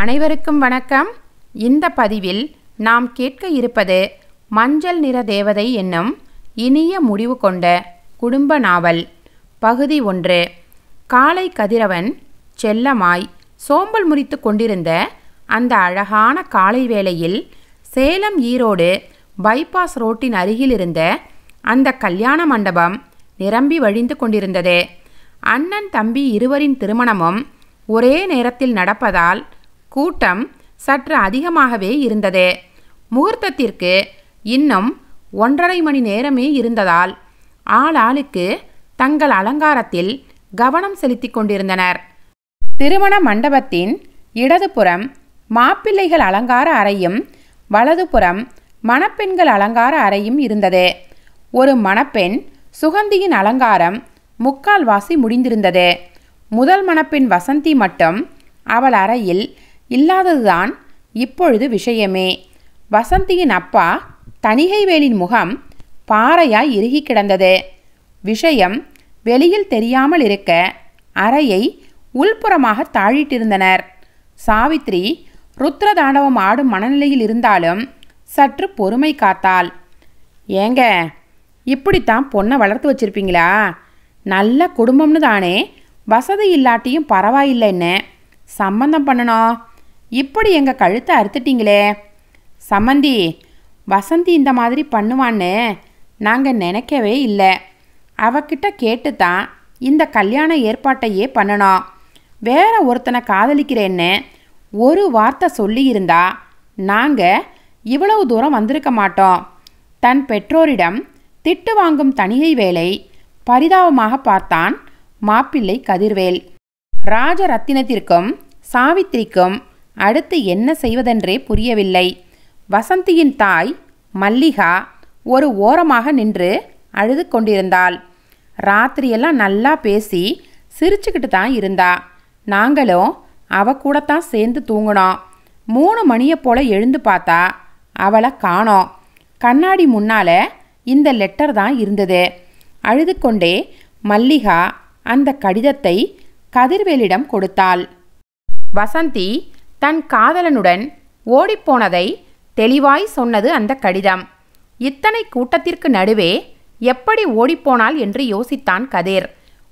அனைவருக்கும் வணக்கம். இந்த பதிவில் நாம் கேட்க இருப்பது மஞ்சள் நிற தேவதை என்னும் இனிய முடிவு கொண்ட குடும்ப நாவல். பகுதி ஒன்று. காலை கதிரவன் செல்லமாய் சோம்பல் முறித்து கொண்டிருந்த அந்த அழகான காலை வேளையில் சேலம் ஈரோடு பைபாஸ் ரோட்டின் அருகிலிருந்த அந்த கல்யாண மண்டபம் நிரம்பி வழிந்து கொண்டிருந்தது. அண்ணன் தம்பி இருவரின் திருமணமும் ஒரே நேரத்தில் நடப்பதால் கூட்டம் சற்று அதிகமாகவே இருந்தது. முகூர்த்தத்திற்கு இன்னும் ஒன்றரை மணி நேரமே இருந்ததால் ஆளாளுக்கு தங்கள் அலங்காரத்தில் கவனம் செலுத்திக் கொண்டிருந்தனர். திருமண மண்டபத்தின் இடதுபுறம் மாப்பிள்ளைகள் அலங்கார அறையும் வலதுபுறம் மணப்பெண்கள் அலங்கார அறையும் இருந்தது. ஒரு மணப்பெண் சுகந்தியின் அலங்காரம் முக்கால்வாசி முடிந்திருந்தது. முதல் மணப்பெண் வசந்தி மட்டும் அவள் அறையில் இல்லாததுதான் இப்பொழுது விஷயமே. வசந்தியின் அப்பா தணிகைவேலின் முகம் பாறையாய் இறுகி கிடந்தது. விஷயம் வெளியில் தெரியாமல் இருக்க அறையை உள்புறமாக தாழிட்டிருந்தனர். சாவித்ரி ருத்ர தாண்டவம் ஆடும் மனநிலையில் இருந்தாலும் சற்று பொறுமை காத்தாள். ஏங்க இப்படித்தான் பொண்ணை வளர்த்து வச்சிருப்பீங்களா? நல்ல குடும்பம்னு தானே வசதி இல்லாட்டியும் பரவாயில்லைன்னு சம்மந்தம் பண்ணணும் இப்படி எங்கள் கழுத்தை அறுத்துட்டீங்களே? சமந்தி வசந்தி இந்த மாதிரி பண்ணுவான்னு நாங்கள் நினைக்கவே இல்லை. அவகிட்ட கேட்டு தான் இந்த கல்யாண ஏற்பாட்டையே பண்ணணும். வேற ஒருத்தனை காதலிக்கிறேன்னு ஒரு வார்த்தை சொல்லியிருந்தா நாங்கள் இவ்வளவு தூரம் வந்திருக்க மாட்டோம். தன் பெற்றோரிடம் திட்டு வாங்கும் தணிகை வேலை பரிதாபமாக பார்த்தான் மாப்பிள்ளை கதிர்வேல். ராஜரத்தினத்திற்கும் சாவித்திரிக்கும் அடுத்து என்ன செய்வதென்றே புரியவில்லை. வசந்தியின் தாய் மல்லிகா ஒரு ஓரமாக நின்று அழுது கொண்டிருந்தாள். ராத்திரியெல்லாம் நல்லா பேசி சிரிச்சுக்கிட்டு தான் இருந்தா. நாங்களும் அவ கூடத்தான் சேர்ந்து தூங்கினோம். மூணு மணியை போல எழுந்து பார்த்தா அவளை காணோம். கண்ணாடி முன்னால் இந்த லெட்டர் தான் இருந்தது. அழுது கொண்டே மல்லிகா அந்த கடிதத்தை கதிர்வேலிடம் கொடுத்தாள். வசந்தி தன் காதலனுடன் ஓடிப்போனதை தெளிவாய் சொன்னது அந்த கடிதம். இத்தனை கூட்டத்திற்கு நடுவே எப்படி ஓடிப்போனாள் என்று யோசித்தான் கதிர்.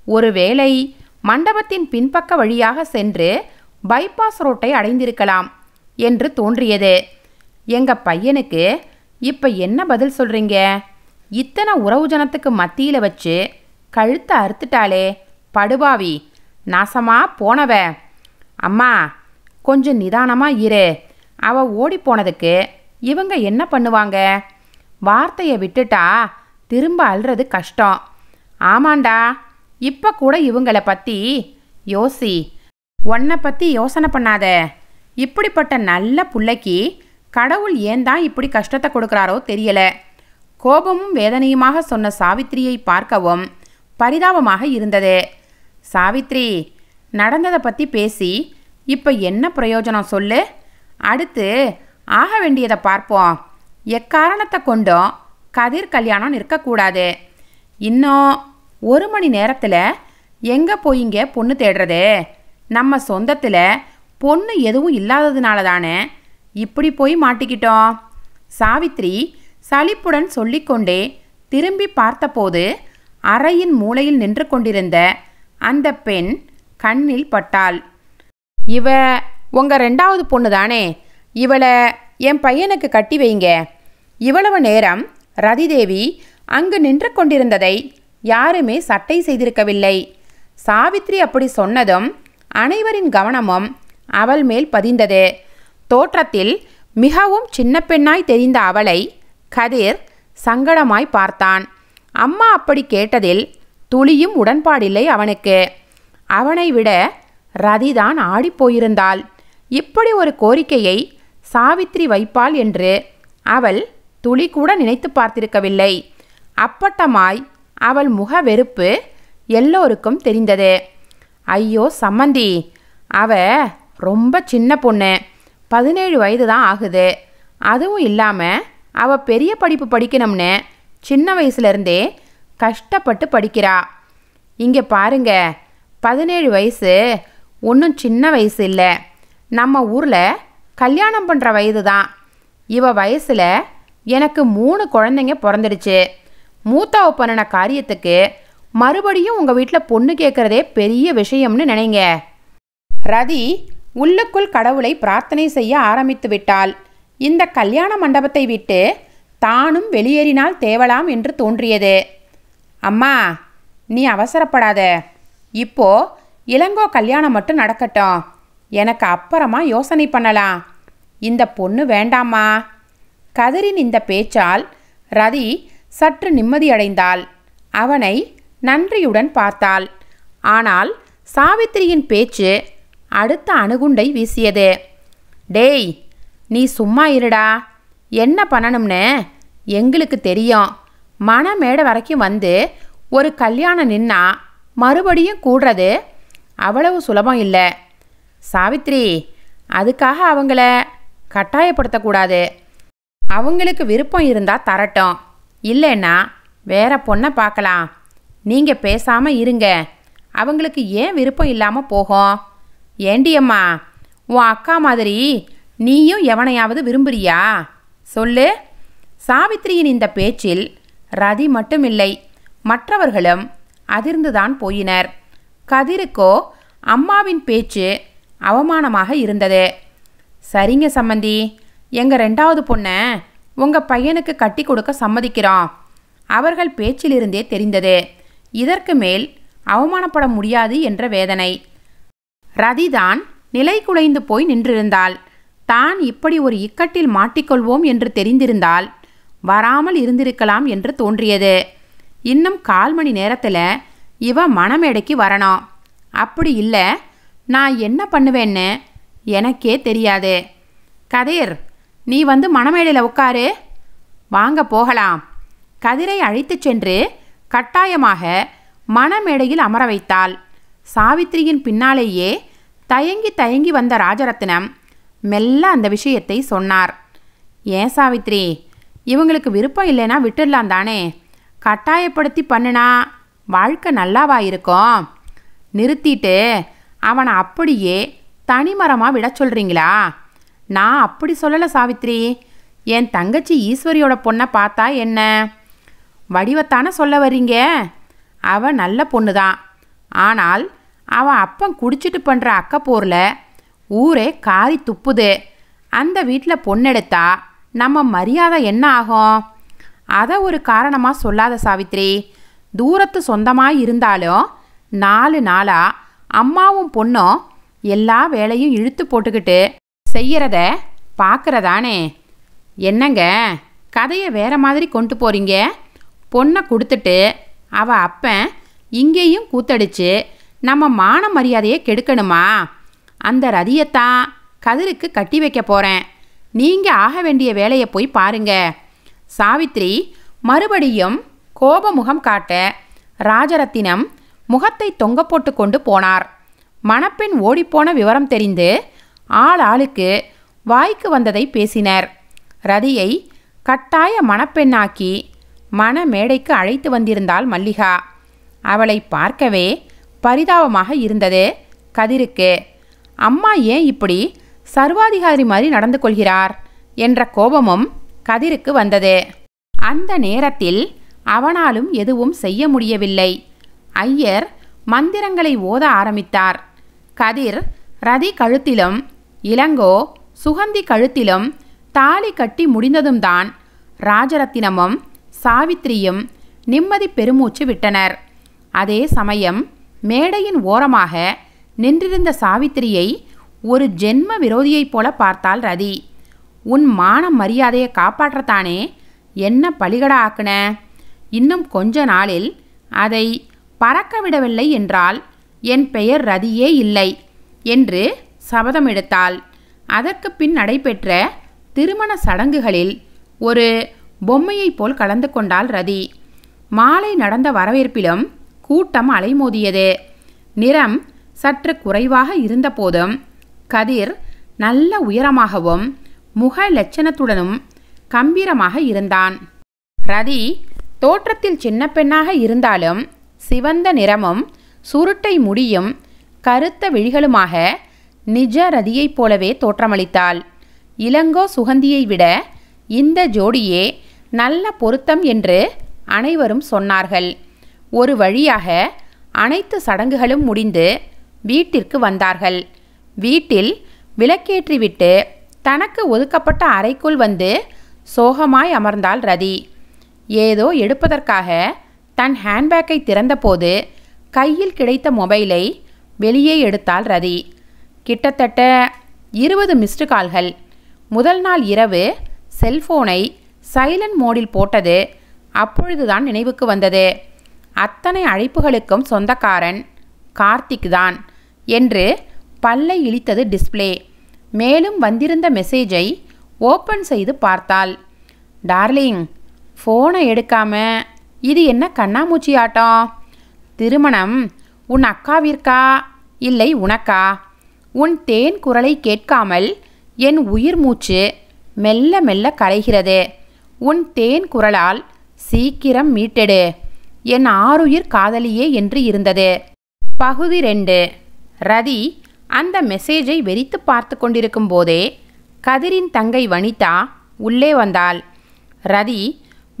ஒருவேளை மண்டபத்தின் பின்பக்க வழியாக சென்று பைபாஸ் ரோட்டை அடைந்திருக்கலாம் என்று தோன்றியது. எங்க பையனுக்கு இப்ப என்ன பதில் சொல்றீங்க? இத்தனை உறவு ஜனத்துக்கு மத்தியில் வச்சு கழுத்தை அறுத்துட்டாளே படுபாவி நாசமா போனவ. அம்மா கொஞ்சம் நிதானமாக இரு. அவ ஓடி போனதுக்கு இவங்க என்ன பண்ணுவாங்க? வார்த்தையை விட்டுட்டா திரும்ப அல்றது கஷ்டம். ஆமாண்டா இப்போ கூட இவங்களை பற்றி யோசி. உன்னை பற்றி யோசனை பண்ணாத. இப்படிப்பட்ட நல்ல பிள்ளைக்கு கடவுள் ஏன் தான் இப்படி கஷ்டத்தை கொடுக்குறாரோ தெரியல. கோபமும் வேதனையுமாக சொன்ன சாவித்திரியை பார்க்கவும் பரிதாபமாக இருந்தது. சாவித்ரி நடந்ததை பற்றி பேசி இப்போ என்ன பிரயோஜனம் சொல்லு? அடுத்து ஆக வேண்டியதை பார்ப்போம். எக்காரணத்தை கொண்டும் கதிர் கல்யாணம் நிற்கக்கூடாது. இன்னும் ஒரு மணி நேரத்தில் எங்கே போய் இங்கே பொண்ணு தேடுறது? நம்ம சொந்தத்தில் பொண்ணு எதுவும் இல்லாததுனால தானே இப்படி போய் மாட்டிக்கிட்டோம்? சாவித்ரி சலிப்புடன் சொல்லிக்கொண்டே திரும்பி பார்த்தபோது அறையின் மூலையில் நின்று கொண்டிருந்த அந்த பெண் கண்ணில் பட்டாள். இவ உங்கள் ரெண்டாவது பொண்ணு தானே இவளை என் பையனுக்கு கட்டி வைங்க. இவ்வளவு நேரம் ரதிதேவி அங்கு நின்று கொண்டிருந்ததை யாருமே சட்டை செய்திருக்கவில்லை. சாவித்ரி அப்படி சொன்னதும் அனைவரின் கவனமும் அவள் மேல் பதிந்தது. தோற்றத்தில் மிகவும் சின்ன பெண்ணாய் தெரிந்த அவளை கதிர் சங்கடமாய் பார்த்தான். அம்மா அப்படி கேட்டதில் துளியும் உடன்பாடில்லை அவனுக்கு. அவனை விட ரதிதான் ஆடிப்போயிருந்தாள் இப்படி ஒரு கோரிக்கையை சாவித்ரி வைப்பாள் என்று அவள் துளி கூட நினைத்து பார்த்திருக்கவில்லை. அப்பட்டமாய் அவள் முக வெறுப்பு எல்லோருக்கும் தெரிந்தது. ஐயோ சம்மந்தி அவ ரொம்ப சின்ன பொண்ணு. பதினேழு வயது தான் ஆகுது. அதுவும் இல்லாமல் அவ பெரிய படிப்பு படிக்கணும்னு சின்ன வயசுலேருந்தே கஷ்டப்பட்டு படிக்கிறா. இங்கே பாருங்க பதினேழு வயசு ஒன்றும் சின்ன வயசு இல்லை. நம்ம ஊரில் கல்யாணம் பண்ணுற வயது தான் இவ வயசில் எனக்கு மூணு குழந்தைங்க பிறந்துடுச்சு. மூத்தாவ பண்ணின காரியத்துக்கு மறுபடியும் உங்கள் வீட்டில் பொண்ணு கேட்குறதே பெரிய விஷயம்னு நினைங்க. ரதி உள்ளுக்குள் கடவுளை பிரார்த்தனை செய்ய ஆரம்பித்து விட்டாள். இந்த கல்யாண மண்டபத்தை விட்டு தானும் வெளியேறினால் தேவலாம் என்று தோன்றியது. அம்மா நீ அவசரப்படாத. இப்போ இளங்கோ கல்யாணம் மட்டும் நடக்கட்டும். எனக்கு அப்புறமா யோசனை பண்ணலாம். இந்த பொண்ணு வேண்டாமா? கதிரின் இந்த பேச்சால் ரதி சற்று நிம்மதியடைந்தாள். அவனை நன்றியுடன் பார்த்தாள். ஆனால் சாவித்திரியின் பேச்சு அடுத்த அணுகுண்டை வீசியது. டேய் நீ சும்மா இருடா. என்ன பண்ணணும்னு எங்களுக்கு தெரியும். மணமேடை வரைக்கும் வந்து ஒரு கல்யாணம் நின்னா மறுபடியும் கூடுறது அவ்வளவு சுலபம் இல்லை. சாவித்ரி அதுக்காக அவங்கள கட்டாயப்படுத்தக்கூடாது. அவங்களுக்கு விருப்பம் இருந்தால் தரட்டும். இல்லைன்னா வேற பொண்ணை பார்க்கலாம். நீங்கள் பேசாமல் இருங்க. அவங்களுக்கு ஏன் விருப்பம் இல்லாமல் போகும்? ஏண்டி அம்மா உன் அக்கா மாதிரி நீயும் எவனையாவது விரும்புறியா? சொல்லு. சாவித்திரியின் இந்த பேச்சில் ரதி மட்டுமில்லை. மற்றவர்களும் அதிர்ந்துதான் போயினர். கதிருக்கோ அம்மாவின் பேச்சு அவமானமாக இருந்தது. சரிங்க சம்மந்தி எங்கள் ரெண்டாவது பொண்ணை உங்கள் பையனுக்கு கட்டி கொடுக்க சம்மதிக்கிறோம். அவர்கள் பேச்சிலிருந்தே தெரிந்தது. இதற்கு மேல் அவமானப்பட முடியாது என்ற வேதனை. ரதிதான் நிலை குலைந்து போய் நின்றிருந்தாள். தான் இப்படி ஒரு இக்கட்டில் மாட்டிக்கொள்வோம் என்று தெரிந்திருந்தால் வராமல் இருந்திருக்கலாம் என்று தோன்றியது. இன்னும் கால் மணி நேரத்தில் இவ மணமேடைக்கு வரணும். அப்படி இல்லை நான் என்ன பண்ணுவேன்னு எனக்கே தெரியாது. கதிர் நீ வந்து மணமேடையில் உட்காரு. வாங்க போகலாம். கதிரை அழைத்துச் சென்று கட்டாயமாக மணமேடையில் அமர வைத்தாள். சாவித்திரியின் பின்னாலேயே தயங்கி தயங்கி வந்த ராஜரத்னம் மெல்ல அந்த விஷயத்தை சொன்னார். ஏன் சாவித்ரி இவங்களுக்கு விருப்பம் இல்லைன்னா விட்டுடலாம் தானே. கட்டாயப்படுத்தி பண்ணுனா வாழ்க்கை நல்லாவா இருக்கும்? நிறுத்திட்டு அவனை அப்படியே தனிமரமாக விட சொல்கிறீங்களா நான் அப்படி சொல்லலை சாவித்ரி. என் தங்கச்சி ஈஸ்வரியோட பொண்ணை பார்த்தா என்ன? வடிவத்தானே சொல்ல வர்றீங்க? அவள் நல்ல பொண்ணு தான் ஆனால் அவன் அப்பன் குடிச்சிட்டு பண்ணுற அக்கப்போரில் ஊரே காரி துப்புது. அந்த வீட்டில் பொண்ணெடுத்தா நம்ம மரியாதை என்ன ஆகும்? அதை ஒரு காரணமாக சொல்லாத சாவித்ரி. தூரத்து சொந்தமாக இருந்தாலும் நாலு நாளாக அம்மாவும் பொண்ணும் எல்லா வேலையும் இழுத்து போட்டுக்கிட்டு செய்யறத பார்க்குறதானே என்னங்க கதையை வேற மாதிரி கொண்டு போறீங்க? பொண்ணை கொடுத்துட்டு அவ அப்பன் இங்கேயும் கூத்தடிச்சு நம்ம மான மரியாதையை கெடுக்கணுமா? அந்த ரதியத்தான் கதிருக்கு கட்டி வைக்க போறேன். நீங்க ஆக வேண்டிய வேலையை போய் பாருங்க. சாவித்ரி மறுபடியும் கோபமுகம் காட்ட ராஜரத்தினம் முகத்தை தொங்க போட்டு கொண்டு போனார். மணப்பெண் ஓடிப்போன விவரம் தெரிந்து ஆள் ஆளுக்கு வாய்க்கு வந்ததை பேசினர். ரதியை கட்டாய மணப்பெண்ணாக்கி மண மேடைக்கு அழைத்து வந்திருந்தாள் மல்லிகா. அவளை பார்க்கவே பரிதாபமாக இருந்தது கதிருக்கு. அம்மா ஏன் இப்படி சர்வாதிகாரி மாதிரி நடந்து கொள்கிறார்? என்ற கோபமும் கதிருக்கு வந்தது. அந்த நேரத்தில் அவனாலும் எதுவும் செய்ய முடியவில்லை. ஐயர் மந்திரங்களை ஓத ஆரம்பித்தார். கதிர் ரதி கழுத்திலும் இளங்கோ சுகந்தி கழுத்திலும் தாலி கட்டி முடிந்ததும் தான் ராஜரத்தினமும் சாவித்திரியும் நிம்மதி பெருமூச்சு விட்டனர். அதே சமயம் மேடையின் ஓரமாக நின்றிருந்த சாவித்திரியை ஒரு ஜென்ம விரோதியைப் போல பார்த்தாள் ரதி. உன் மான மரியாதையை காப்பாற்றத்தானே? என்ன பலிகடா ஆக்குன? இன்னும் கொஞ்ச நாளில் அதை பறக்க விடவில்லை என்றால் என் பெயர் ரதியே இல்லை என்று சபதம் எடுத்தாள். அதற்கு பின் நடைபெற்ற திருமண சடங்குகளில் ஒரு பொம்மையைப் போல் கலந்து கொண்டாள் ரதி. மாலை நடந்த வரவேற்பிலும் கூட்டம் அலைமோதியது. நிறம் சற்று குறைவாக இருந்தபோதும் கதிர் நல்ல உயரமாகவும் முக லட்சணத்துடனும் கம்பீரமாக இருந்தான். ரதி தோற்றத்தில் சின்ன பெண்ணாக இருந்தாலும் சிவந்த நிறமும் சுருட்டை முடியும் கருத்த விழிகளுமாக நிஜ ரதியைப் போலவே தோற்றமளித்தாள். இளங்கோ சுகந்தியை விட இந்த ஜோடியே நல்ல பொருத்தம் என்று அனைவரும் சொன்னார்கள். ஒரு வழியாக அனைத்து சடங்குகளும் முடிந்து வீட்டிற்கு வந்தார்கள். வீட்டில் விளக்கேற்றிவிட்டு தனக்கு ஒதுக்கப்பட்ட அறைக்குள் வந்து சோகமாய் அமர்ந்தாள் ரதி. ஏதோ எடுப்பதற்காக தன் ஹேண்ட்பேக்கை திறந்தபோது கையில் கிடைத்த மொபைலை வெளியே எடுத்தாள் ரதி. கிட்டத்தட்ட இருபது மிஸ்டு கால்கள் முதல் நாள் இரவு செல்போனை சைலண்ட் மோடில் போட்டது அப்பொழுதுதான் நினைவுக்கு வந்தது. அத்தனை அழைப்புகளுக்கும் சொந்தக்காரன் கார்த்திக் தான் என்று பல்லை இழித்தது டிஸ்ப்ளே மேலும் வந்திருந்த மெசேஜை ஓப்பன் செய்து பார்த்தாள். டார்லிங் ஃபோனை எடுக்காம இது என்ன கண்ணாமூச்சி ஆட்டம்? திருமணம் உன் அக்காவிற்கா? இல்லை உனக்கா? உன் தேன் குரலை கேட்காமல் என் உயிர் மூச்சு மெல்ல மெல்ல கரைகிறது. உன் தேன் குரலால் சீக்கிரம் மீட்டெடு. என் ஆறுயிர் காதலியே என்று இருந்தது. பகுதி ரெண்டு. ரதி அந்த மெசேஜை வெறித்து பார்த்து கொண்டிருக்கும் போதே கதிரின் தங்கை வனிதா உள்ளே வந்தாள். ரதி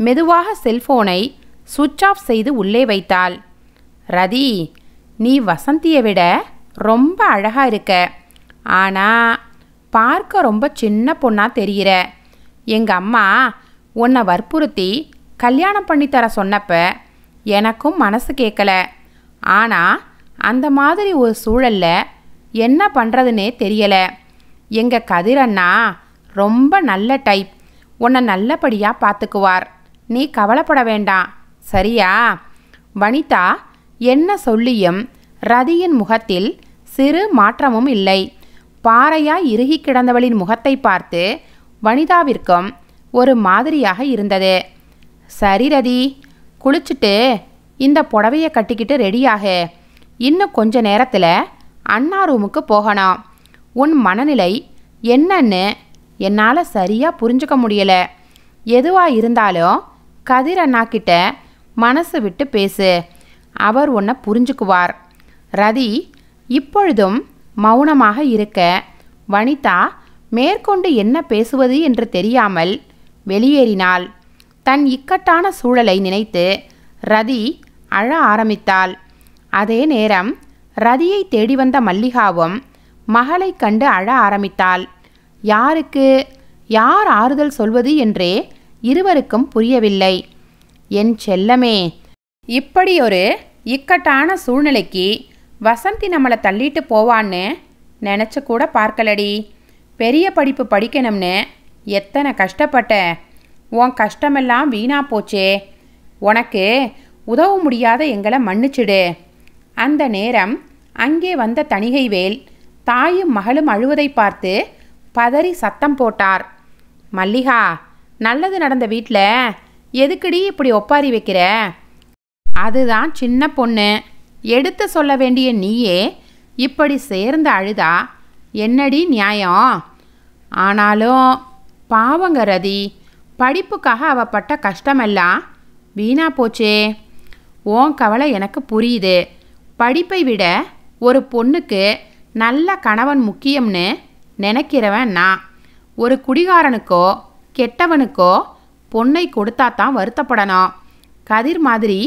மெதுவாக செல்போனை சுவிட்ச் ஆஃப் செய்து உள்ளே வைத்தாள். ரதி நீ வசந்தியை விட ரொம்ப அழகா இருக்க. ஆனா பார்க்க ரொம்ப சின்ன பொண்ணா தெரிகிற எங்க அம்மா உன்னை வற்புறுத்தி கல்யாணம் பண்ணித்தர சொன்னப்ப எனக்கும் மனசு கேட்கல ஆனா அந்த மாதிரி ஒரு சூழல்ல என்ன பண்ணுறதுனே தெரியல. எங்க கதிரண்ணா ரொம்ப நல்ல டைப் உன்னை நல்லபடியாக பார்த்துக்குவார் நீ கவலைப்பட வேண்டாம் சரியா? வனிதா என்ன சொல்லியும் ரதியின் முகத்தில் சிறு மாற்றமும் இல்லை. பாறையாய் இறுகி கிடந்தவளின் முகத்தை பார்த்து வனிதாவிற்கும் ஒரு மாதிரியாக இருந்தது. சரி ரதி குளிச்சுட்டு இந்த புடவையை கட்டிக்கிட்டு ரெடியாக. இன்னும் கொஞ்ச நேரத்தில் அண்ணா ரூமுக்கு போகணும். உன் மனநிலை என்னன்னு என்னால் சரியாக புரிஞ்சுக்க முடியலை. எதுவாக இருந்தாலும் கதிர் அண்ணாக்கிட்ட மனசு விட்டு பேசு. அவர் உன்னை புரிஞ்சுக்குவார். ரதி இப்பொழுதும் மௌனமாக இருக்க வனிதா மேற்கொண்டு என்ன பேசுவது என்று தெரியாமல் வெளியேறினாள். தன் இக்கட்டான சூழலை நினைத்து ரதி அழ ஆரம்பித்தாள். அதே நேரம் ரதியை தேடி வந்த மல்லிகாவும் மகளைக் கண்டு அழ ஆரம்பித்தாள். யாருக்கு யார் ஆறுதல் சொல்வது என்றே இருவருக்கும் புரியவில்லை. என் செல்லமே இப்படி ஒரு இக்கட்டான சூழ்நிலைக்கு வசந்தி நம்மளை தள்ளிட்டு போவான்னு நினச்சி கூட பார்க்கலடி. பெரிய படிப்பு படிக்கணும்னு எத்தனை கஷ்டப்பட்ட உன் கஷ்டமெல்லாம் வீணா போச்சே. உனக்கு உதவ முடியாத எங்களை மன்னிச்சிடு அந்த நேரம் அங்கே வந்த தணிகைவேல் தாயும் மகளும் அழுவதை பார்த்து பதறி சத்தம் போட்டார். மல்லிகா நல்லது நடந்த வீட்டில் எதுக்குடி இப்படி ஒப்பாரி வைக்கிற? அதுதான் சின்ன பொண்ணு. எடுத்து சொல்ல வேண்டிய நீயே இப்படி சேர்ந்து அழுதா? என்னடி நியாயம்? ஆனாலும் பாவங்க ரதி படிப்புக்காக அவப்பட்ட கஷ்டமெல்லாம் வீணா போச்சே. ஓன் கவலை எனக்கு புரியுது. படிப்பை விட ஒரு பொண்ணுக்கு நல்ல கணவன் முக்கியம்னு நினைக்கிறவன் நான். ஒரு குடிகாரனுக்கோ கெட்டவனுக்கோ பொண்ணை கொடுத்தா தான் வருத்தப்படணும். கதிர் மாதிரி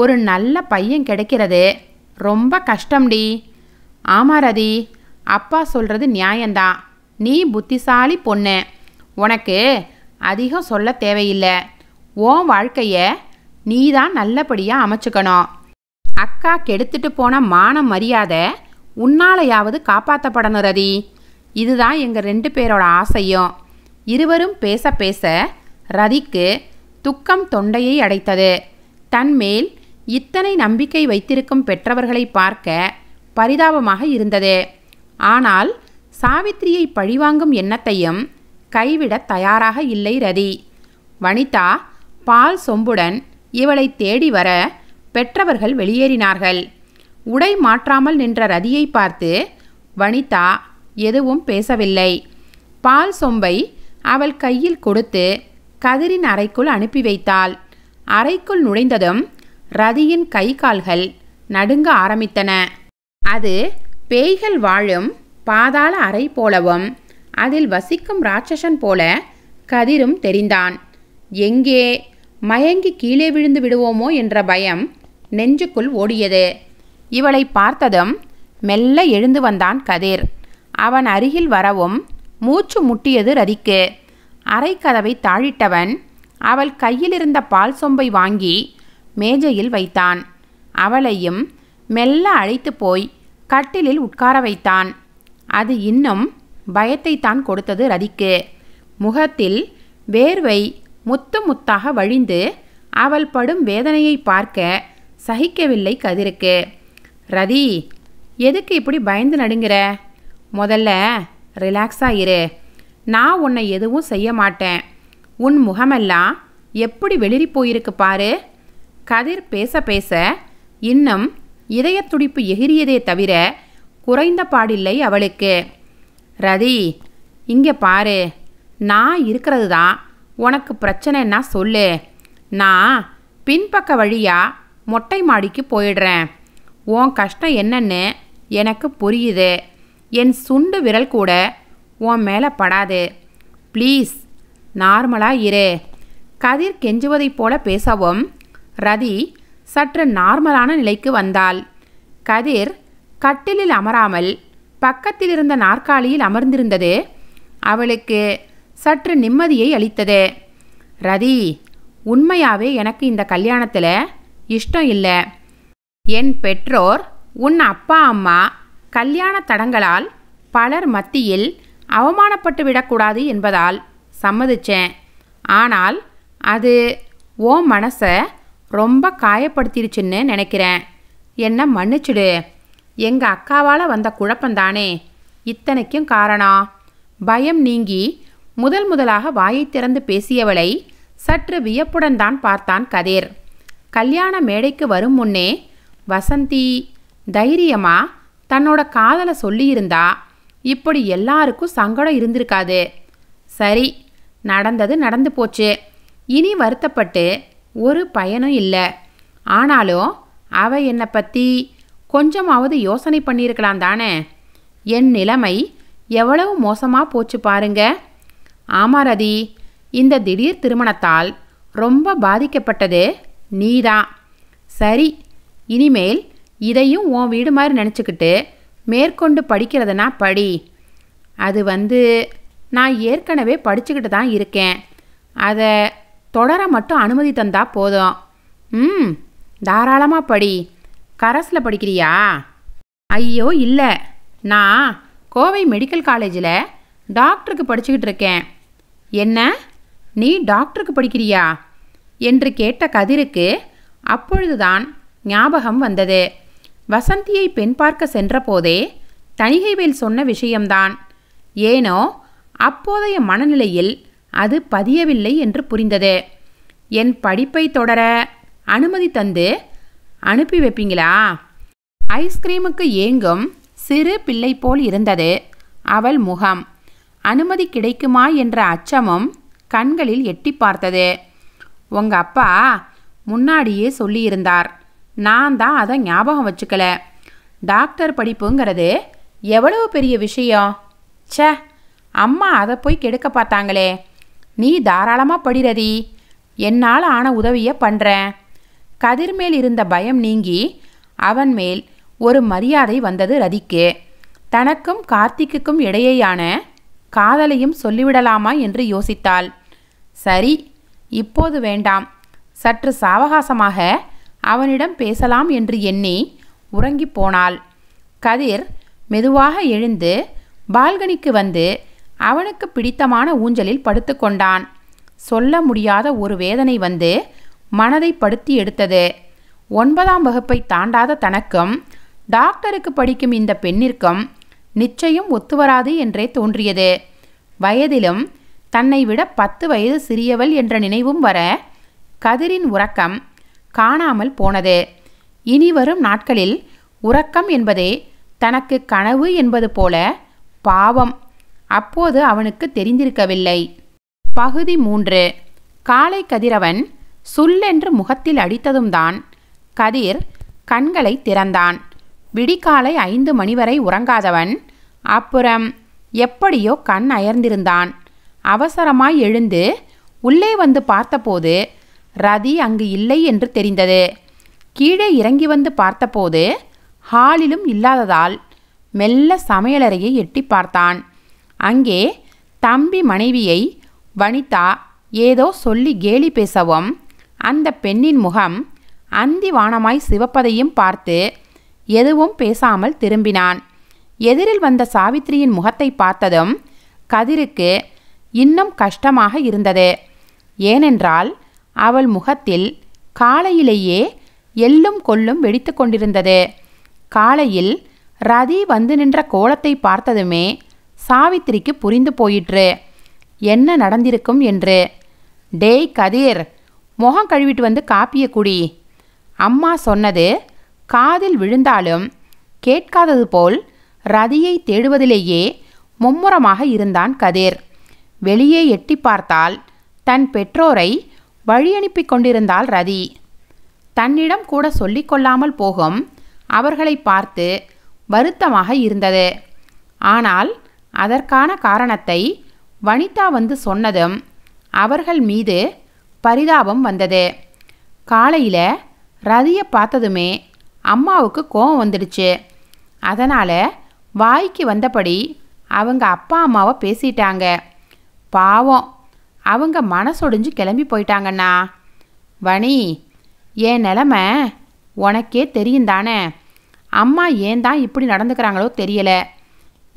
ஒரு நல்ல பையன் கிடைக்கிறது ரொம்ப கஷ்டம்டி. ஆமாம் ரதி அப்பா சொல்கிறது நியாயந்தான் நீ புத்திசாலி பொண்ணு. உனக்கு அதிகம் சொல்ல தேவையில்லை. உன் வாழ்க்கைய நீ தான் நல்லபடியாக அமைச்சுக்கணும். அக்கா கெடுத்துட்டு போன மான மரியாதை உன்னாலையாவது காப்பாற்றப்படணும் ரதி. இதுதான் எங்கள் ரெண்டு பேரோட ஆசையும். இருவரும் பேச பேச ரதிக்கு துக்கம் தொண்டையை அடைத்தது. தன்மேல் இத்தனை நம்பிக்கை வைத்திருக்கும் பெற்றவர்களை பார்க்க பரிதாபமாக இருந்தது. ஆனால் சாவித்திரியை பழிவாங்கும் எண்ணத்தையும் கைவிட தயாராக இல்லை ரதி. வனிதா பால் சொம்புடன் இவளை தேடி வர பெற்றவர்கள் வெளியேறினார்கள். உடை மாற்றாமல் நின்ற ரதியை பார்த்து வனிதா எதுவும் பேசவில்லை. பால் சொம்பை அவள் கையில் கொடுத்து கதிரின் அறைக்குள் அனுப்பி வைத்தாள். அறைக்குள் நுழைந்ததும் ரதியின் கை கால்கள் நடுங்க ஆரம்பித்தன. அது பேய்கள் வாழும் பாதாள அறை போலவும் அதில் வசிக்கும் ராட்சசன் போல கதிரும் தெரிந்தான். எங்கே? மயங்கி கீழே விழுந்து விடுவோமோ? என்ற பயம் நெஞ்சுக்குள் ஓடியது. இவளை பார்த்ததும் மெல்ல எழுந்து வந்தான் கதிர். அவன் அருகில் வரவும் மூச்சு முட்டியது ரதிக்கு. அரைக்கதவை தாழிட்டவன் அவள் கையிலிருந்த பால் சொம்பை வாங்கி மேஜையில் வைத்தான். அவளையும் மெல்ல அழைத்து போய் கட்டிலில் உட்கார வைத்தான். அது இன்னும் பயத்தை தான் கொடுத்தது ரதிக்கு. முகத்தில் வேர்வை முத்து முத்தாக வழிந்து அவள் படும் வேதனையை பார்க்க சகிக்கவில்லை கதிருக்கு. ரதி எதுக்கு இப்படி பயந்து நடுங்கிற? முதல்ல ரிலாக்ஸாக இரு நான் உன்னை எதுவும் செய்ய மாட்டேன். உன் முகமெல்லாம் எப்படி வெளிரி போயிருக்கு பாரு. கதிர் பேச பேச இன்னும் இதயத்துடிப்பு எகிரியதே தவிர குறைந்த பாடில்லை அவளுக்கு. ரதி இங்கே பாரு. நான் இருக்கிறது தான் உனக்கு பிரச்சனைன்னா சொல்லு. நான் பின்பக்க வழியாக மொட்டை மாடிக்கு போயிடுறேன். உன் கஷ்டம் என்னன்னு எனக்கு புரியுது. என் சுண்டு விரல் கூட உன் மேலே படாது. ப்ளீஸ் நார்மலாக இரு. கதிர் கெஞ்சுவதைப் போல பேசவும். ரதி சற்று நார்மலான நிலைக்கு வந்தாள். கதிர் கட்டிலில் அமராமல் பக்கத்தில் இருந்த நாற்காலியில் அமர்ந்திருந்தது. அவளுக்கு சற்று நிம்மதியை அளித்தது. ரதி உண்மையாவே எனக்கு இந்த கல்யாணத்தில் இஷ்டம் இல்லை. என் பெற்றோர் உன் அப்பா அம்மா கல்யாண தடங்களால் பலர் மத்தியில் அவமானப்பட்டு விடக்கூடாது என்பதால் சம்மதிச்சேன். ஆனால் அது ஓ மனசை ரொம்ப காயப்படுத்திருச்சுன்னு நினைக்கிறேன். என்ன மன்னிச்சிடு. எங்கள் அக்காவால் வந்த குழப்பந்தானே இத்தனைக்கும் காரணம் பயம் நீங்கி முதல் முதலாக வாயை திறந்து பேசியவளை சற்று வியப்புடன் தான் பார்த்தான் கதிர். கல்யாண மேடைக்கு வரும் முன்னே வசந்தி தைரியமா தன்னோட காதலை சொல்லியிருந்தா இப்படி எல்லாருக்கும் சங்கடம் இருந்திருக்காது. சரி நடந்தது நடந்து போச்சு. இனி வருத்தப்பட்டு ஒரு பயனும் இல்லை. ஆனாலும் அவ என்னை பற்றி கொஞ்சமாவது யோசனை பண்ணியிருக்கலாம் தானே? என் நிலைமை எவ்வளவு மோசமாக போச்சு பாருங்க. ஆமா ரதி இந்த திடீர் திருமணத்தால் ரொம்ப பாதிக்கப்பட்டது நீதான். சரி இனிமேல் இதையும் உன் வீடு மாதிரி நினச்சிக்கிட்டு மேற்கொண்டு படிக்கிறதுனா படி. அது வந்து நான் ஏற்கனவே படிச்சுக்கிட்டு தான் இருக்கேன். அதை தொடர மட்டும் அனுமதி தந்தா போதும். ம் தாராளமாக படி. கரஸில் படிக்கிறியா? ஐயோ இல்லை. நான் கோவை மெடிக்கல் காலேஜில் டாக்டருக்கு படிச்சுக்கிட்டு இருக்கேன். என்ன? நீ டாக்டருக்கு படிக்கிறியா? என்று கேட்ட கதிருக்கு அப்பொழுதுதான் ஞாபகம் வந்தது. வசந்தியை பெண் பார்க்க சென்றபோதே தணிகைவேல் சொன்ன விஷயம்தான். ஏனோ அப்போதைய மனநிலையில் அது பதியவில்லை என்று புரிந்தது. என் படிப்பை தொடர அனுமதி தந்து அனுப்பி வைப்பீங்களா? ஐஸ்கிரீமுக்கு ஏங்கும் சிறு பிள்ளை போல் இருந்தது அவள் முகம். அனுமதி கிடைக்குமா என்ற அச்சமும் கண்களில் எட்டி பார்த்தது. உங்க அப்பா முன்னாடியே சொல்லியிருந்தார். நான் தான் அதை ஞாபகம் வச்சுக்கல. டாக்டர் படிப்புங்கிறது எவ்வளவு பெரிய விஷயம்? ச்சே அம்மா அதை போய் கெடுக்க பார்த்தாங்களே. நீ தாராளமாக படிரதி என்னால் ஆன உதவியை பண்ணுறேன் கதிர் மேல் இருந்த பயம் நீங்கி அவன் மேல் ஒரு மரியாதை வந்தது ரதிக்கு. தனக்கும் கார்த்திக்குக்கும் இடையேயான காதலையும் சொல்லிவிடலாமா என்று யோசித்தாள். சரி இப்போது வேண்டாம். சற்று சாவகாசமாக அவனிடம் பேசலாம் என்று எண்ணி உறங்கிப் போனாள். கதிர் மெதுவாக எழுந்து பால்கனிக்கு வந்து அவனுக்கு பிடித்தமான ஊஞ்சலில் படுத்துக்கொண்டான் சொல்ல முடியாத ஒரு வேதனை வந்து மனதை படுத்தி எடுத்தது. ஒன்பதாம் வகுப்பை தாண்டாத தனக்கும் டாக்டருக்கு படிக்கும் இந்த பெண்ணிற்கும் நிச்சயம் ஒத்துவராது என்றே தோன்றியது. வயதிலும் தன்னை விட பத்து வயது சிறியவள் என்ற நினைவும் வர கதிரின் உறக்கம் காணாமல் போனது. இனி வரும் நாட்களில் உறக்கம் என்பதே தனக்கு கனவு என்பது போல பாவம். அப்போது அவனுக்கு தெரிந்திருக்கவில்லை. பகுதி மூன்று. காலை கதிரவன் சுல்லென்று முகத்தில் அடித்ததும் தான் கதிர் கண்களை திறந்தான். விடிகாலை ஐந்து மணி வரை உறங்காதவன் அப்புறம் எப்படியோ கண் அயர்ந்திருந்தான். அவசரமாய் எழுந்து உள்ளே வந்து பார்த்தபோது ரதி அங்கு இல்லை என்று தெரிந்தது. கீழே இறங்கி வந்து பார்த்தபோது ஹாலிலும் இல்லாததால் மெல்ல சமையலறையை எட்டி பார்த்தான். அங்கே தம்பி மனைவியை வனிதா ஏதோ சொல்லி கேலி பேசவும் அந்த பெண்ணின் முகம் அந்தி வானமாய் சிவப்பதையும் பார்த்து எதுவும் பேசாமல் திரும்பினான். எதிரில் வந்த சாவித்திரியின் முகத்தை பார்த்ததும் கதிருக்கு இன்னும் கஷ்டமாக இருந்தது. ஏனென்றால் அவள் முகத்தில் காலையிலேயே எள்ளும் கொள்ளும் வெடித்து கொண்டிருந்தது. காலையில் ரதி வந்து நின்ற கோலத்தை பார்த்ததுமே சாவித்திரிக்கு புரிந்து போயிற்று. என்ன நடந்திருக்கும் என்று. டேய் கதிர் முகம் கழுவிட்டு வந்து காப்பிய குடி. அம்மா சொன்னது காதில் விழுந்தாலும் கேட்காதது போல் ரதியை தேடுவதிலேயே மும்முரமாக இருந்தான் கதிர். வெளியே எட்டி பார்த்தால் தன் பெற்றோரை வழியனுப்பி கொண்டிருந்தாள் ரதி. தன்னிடம் கூட சொல்லிக்கொள்ளாமல் போகும் அவர்களை பார்த்து வருத்தமாக இருந்தது. ஆனால் அதற்கான காரணத்தை வனிதா வந்து சொன்னதும் அவர்கள் மீது பரிதாபம் வந்தது. காலையில் ரதியை பார்த்ததுமே அம்மாவுக்கு கோபம் வந்துடுச்சு. அதனால் வாய்க்கு வந்தபடி அவங்க அப்பா அம்மாவை பேசிட்டாங்க. பாவம் அவங்க மனசொடிஞ்சு கிளம்பி போயிட்டாங்கண்ணா. வணி என் நிலமை உனக்கே தெரியும் தானே அம்மா ஏன் தான் இப்படி நடந்துக்கிறாங்களோ தெரியல.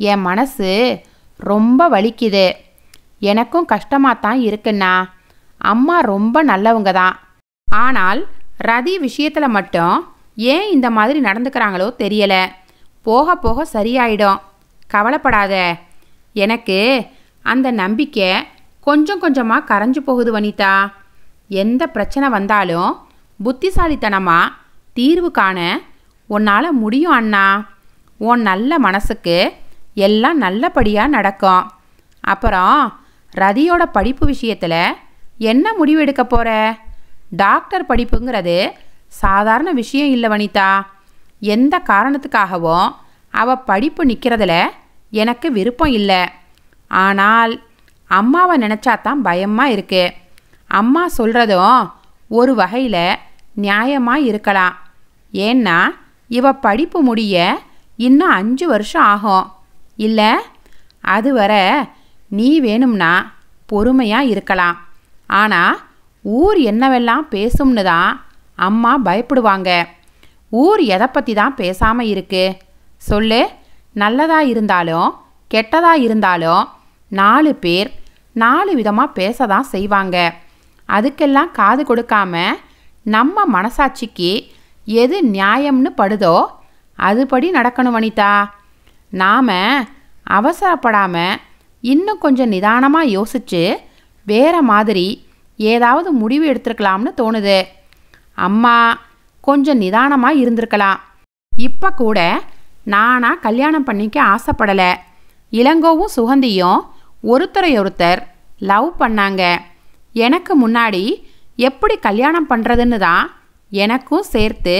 என் மனசு ரொம்ப வலிக்குது. எனக்கும் கஷ்டமாக தான் இருக்குண்ணா. அம்மா ரொம்ப நல்லவங்க தான். ஆனால் ரதி விஷயத்தில் மட்டும் ஏன் இந்த மாதிரி நடந்துக்கிறாங்களோ தெரியல. போக போக சரியாயிடும். கவலைப்படாத. எனக்கு அந்த நம்பிக்கை கொஞ்சம் கொஞ்சமாக கரைஞ்சு போகுது வனிதா. எந்த பிரச்சனை வந்தாலும் புத்திசாலித்தனமாக தீர்வு காண உன்னால் முடியும் அண்ணா. உன் நல்ல மனசுக்கு எல்லாம் நல்லபடியாக நடக்கும். அப்புறம் ரதியோட படிப்பு விஷயத்தில் என்ன முடிவு எடுக்க போகிற டாக்டர் படிப்புங்கிறது சாதாரண விஷயம் இல்லை வனிதா. எந்த காரணத்துக்காகவும் அவள் படிப்பு நிற்கிறதுல எனக்கு விருப்பம் இல்லை. ஆனால் அம்மாவை நினச்சா தான் பயமாக இருக்கு. அம்மா சொல்கிறதும் ஒரு வகையில் நியாயமாக இருக்கலாம். ஏன்னா இவ படிப்பு முடிய இன்னும் அஞ்சு வருஷம் ஆகும். இல்லை அதுவரை நீ வேணும்னா பொறுமையாக இருக்கலாம். ஆனால் ஊர் என்னவெல்லாம் பேசும்னு தான் அம்மா பயப்படுவாங்க. ஊர் எதை பற்றி தான் பேசாமல் இருக்கு? சொல்லு. நல்லதாக இருந்தாலும் கெட்டதாக இருந்தாலும் நாலு பேர் நாலு விதமாக பேச தான் செய்வாங்க. அதுக்கெல்லாம் காது கொடுக்காம நம்ம மனசாட்சிக்கு எது நியாயம்னு படுதோ அதுபடி நடக்கணும் வனிதா. நாம் அவசரப்படாமல் இன்னும் கொஞ்சம் நிதானமாக யோசித்து வேற மாதிரி ஏதாவது முடிவு எடுத்திருக்கலாம்னு தோணுது. அம்மா கொஞ்சம் நிதானமாக இருந்திருக்கலாம். இப்போ கூட நானாக கல்யாணம் பண்ணிக்க ஆசைப்படலை. இளங்கோவும் சுகந்தியும் ஒருத்தரை ஒருத்தர் லவ் பண்ணாங்க. எனக்கு முன்னாடி எப்படி கல்யாணம் பண்ணுறதுன்னு தான் எனக்கும் சேர்த்து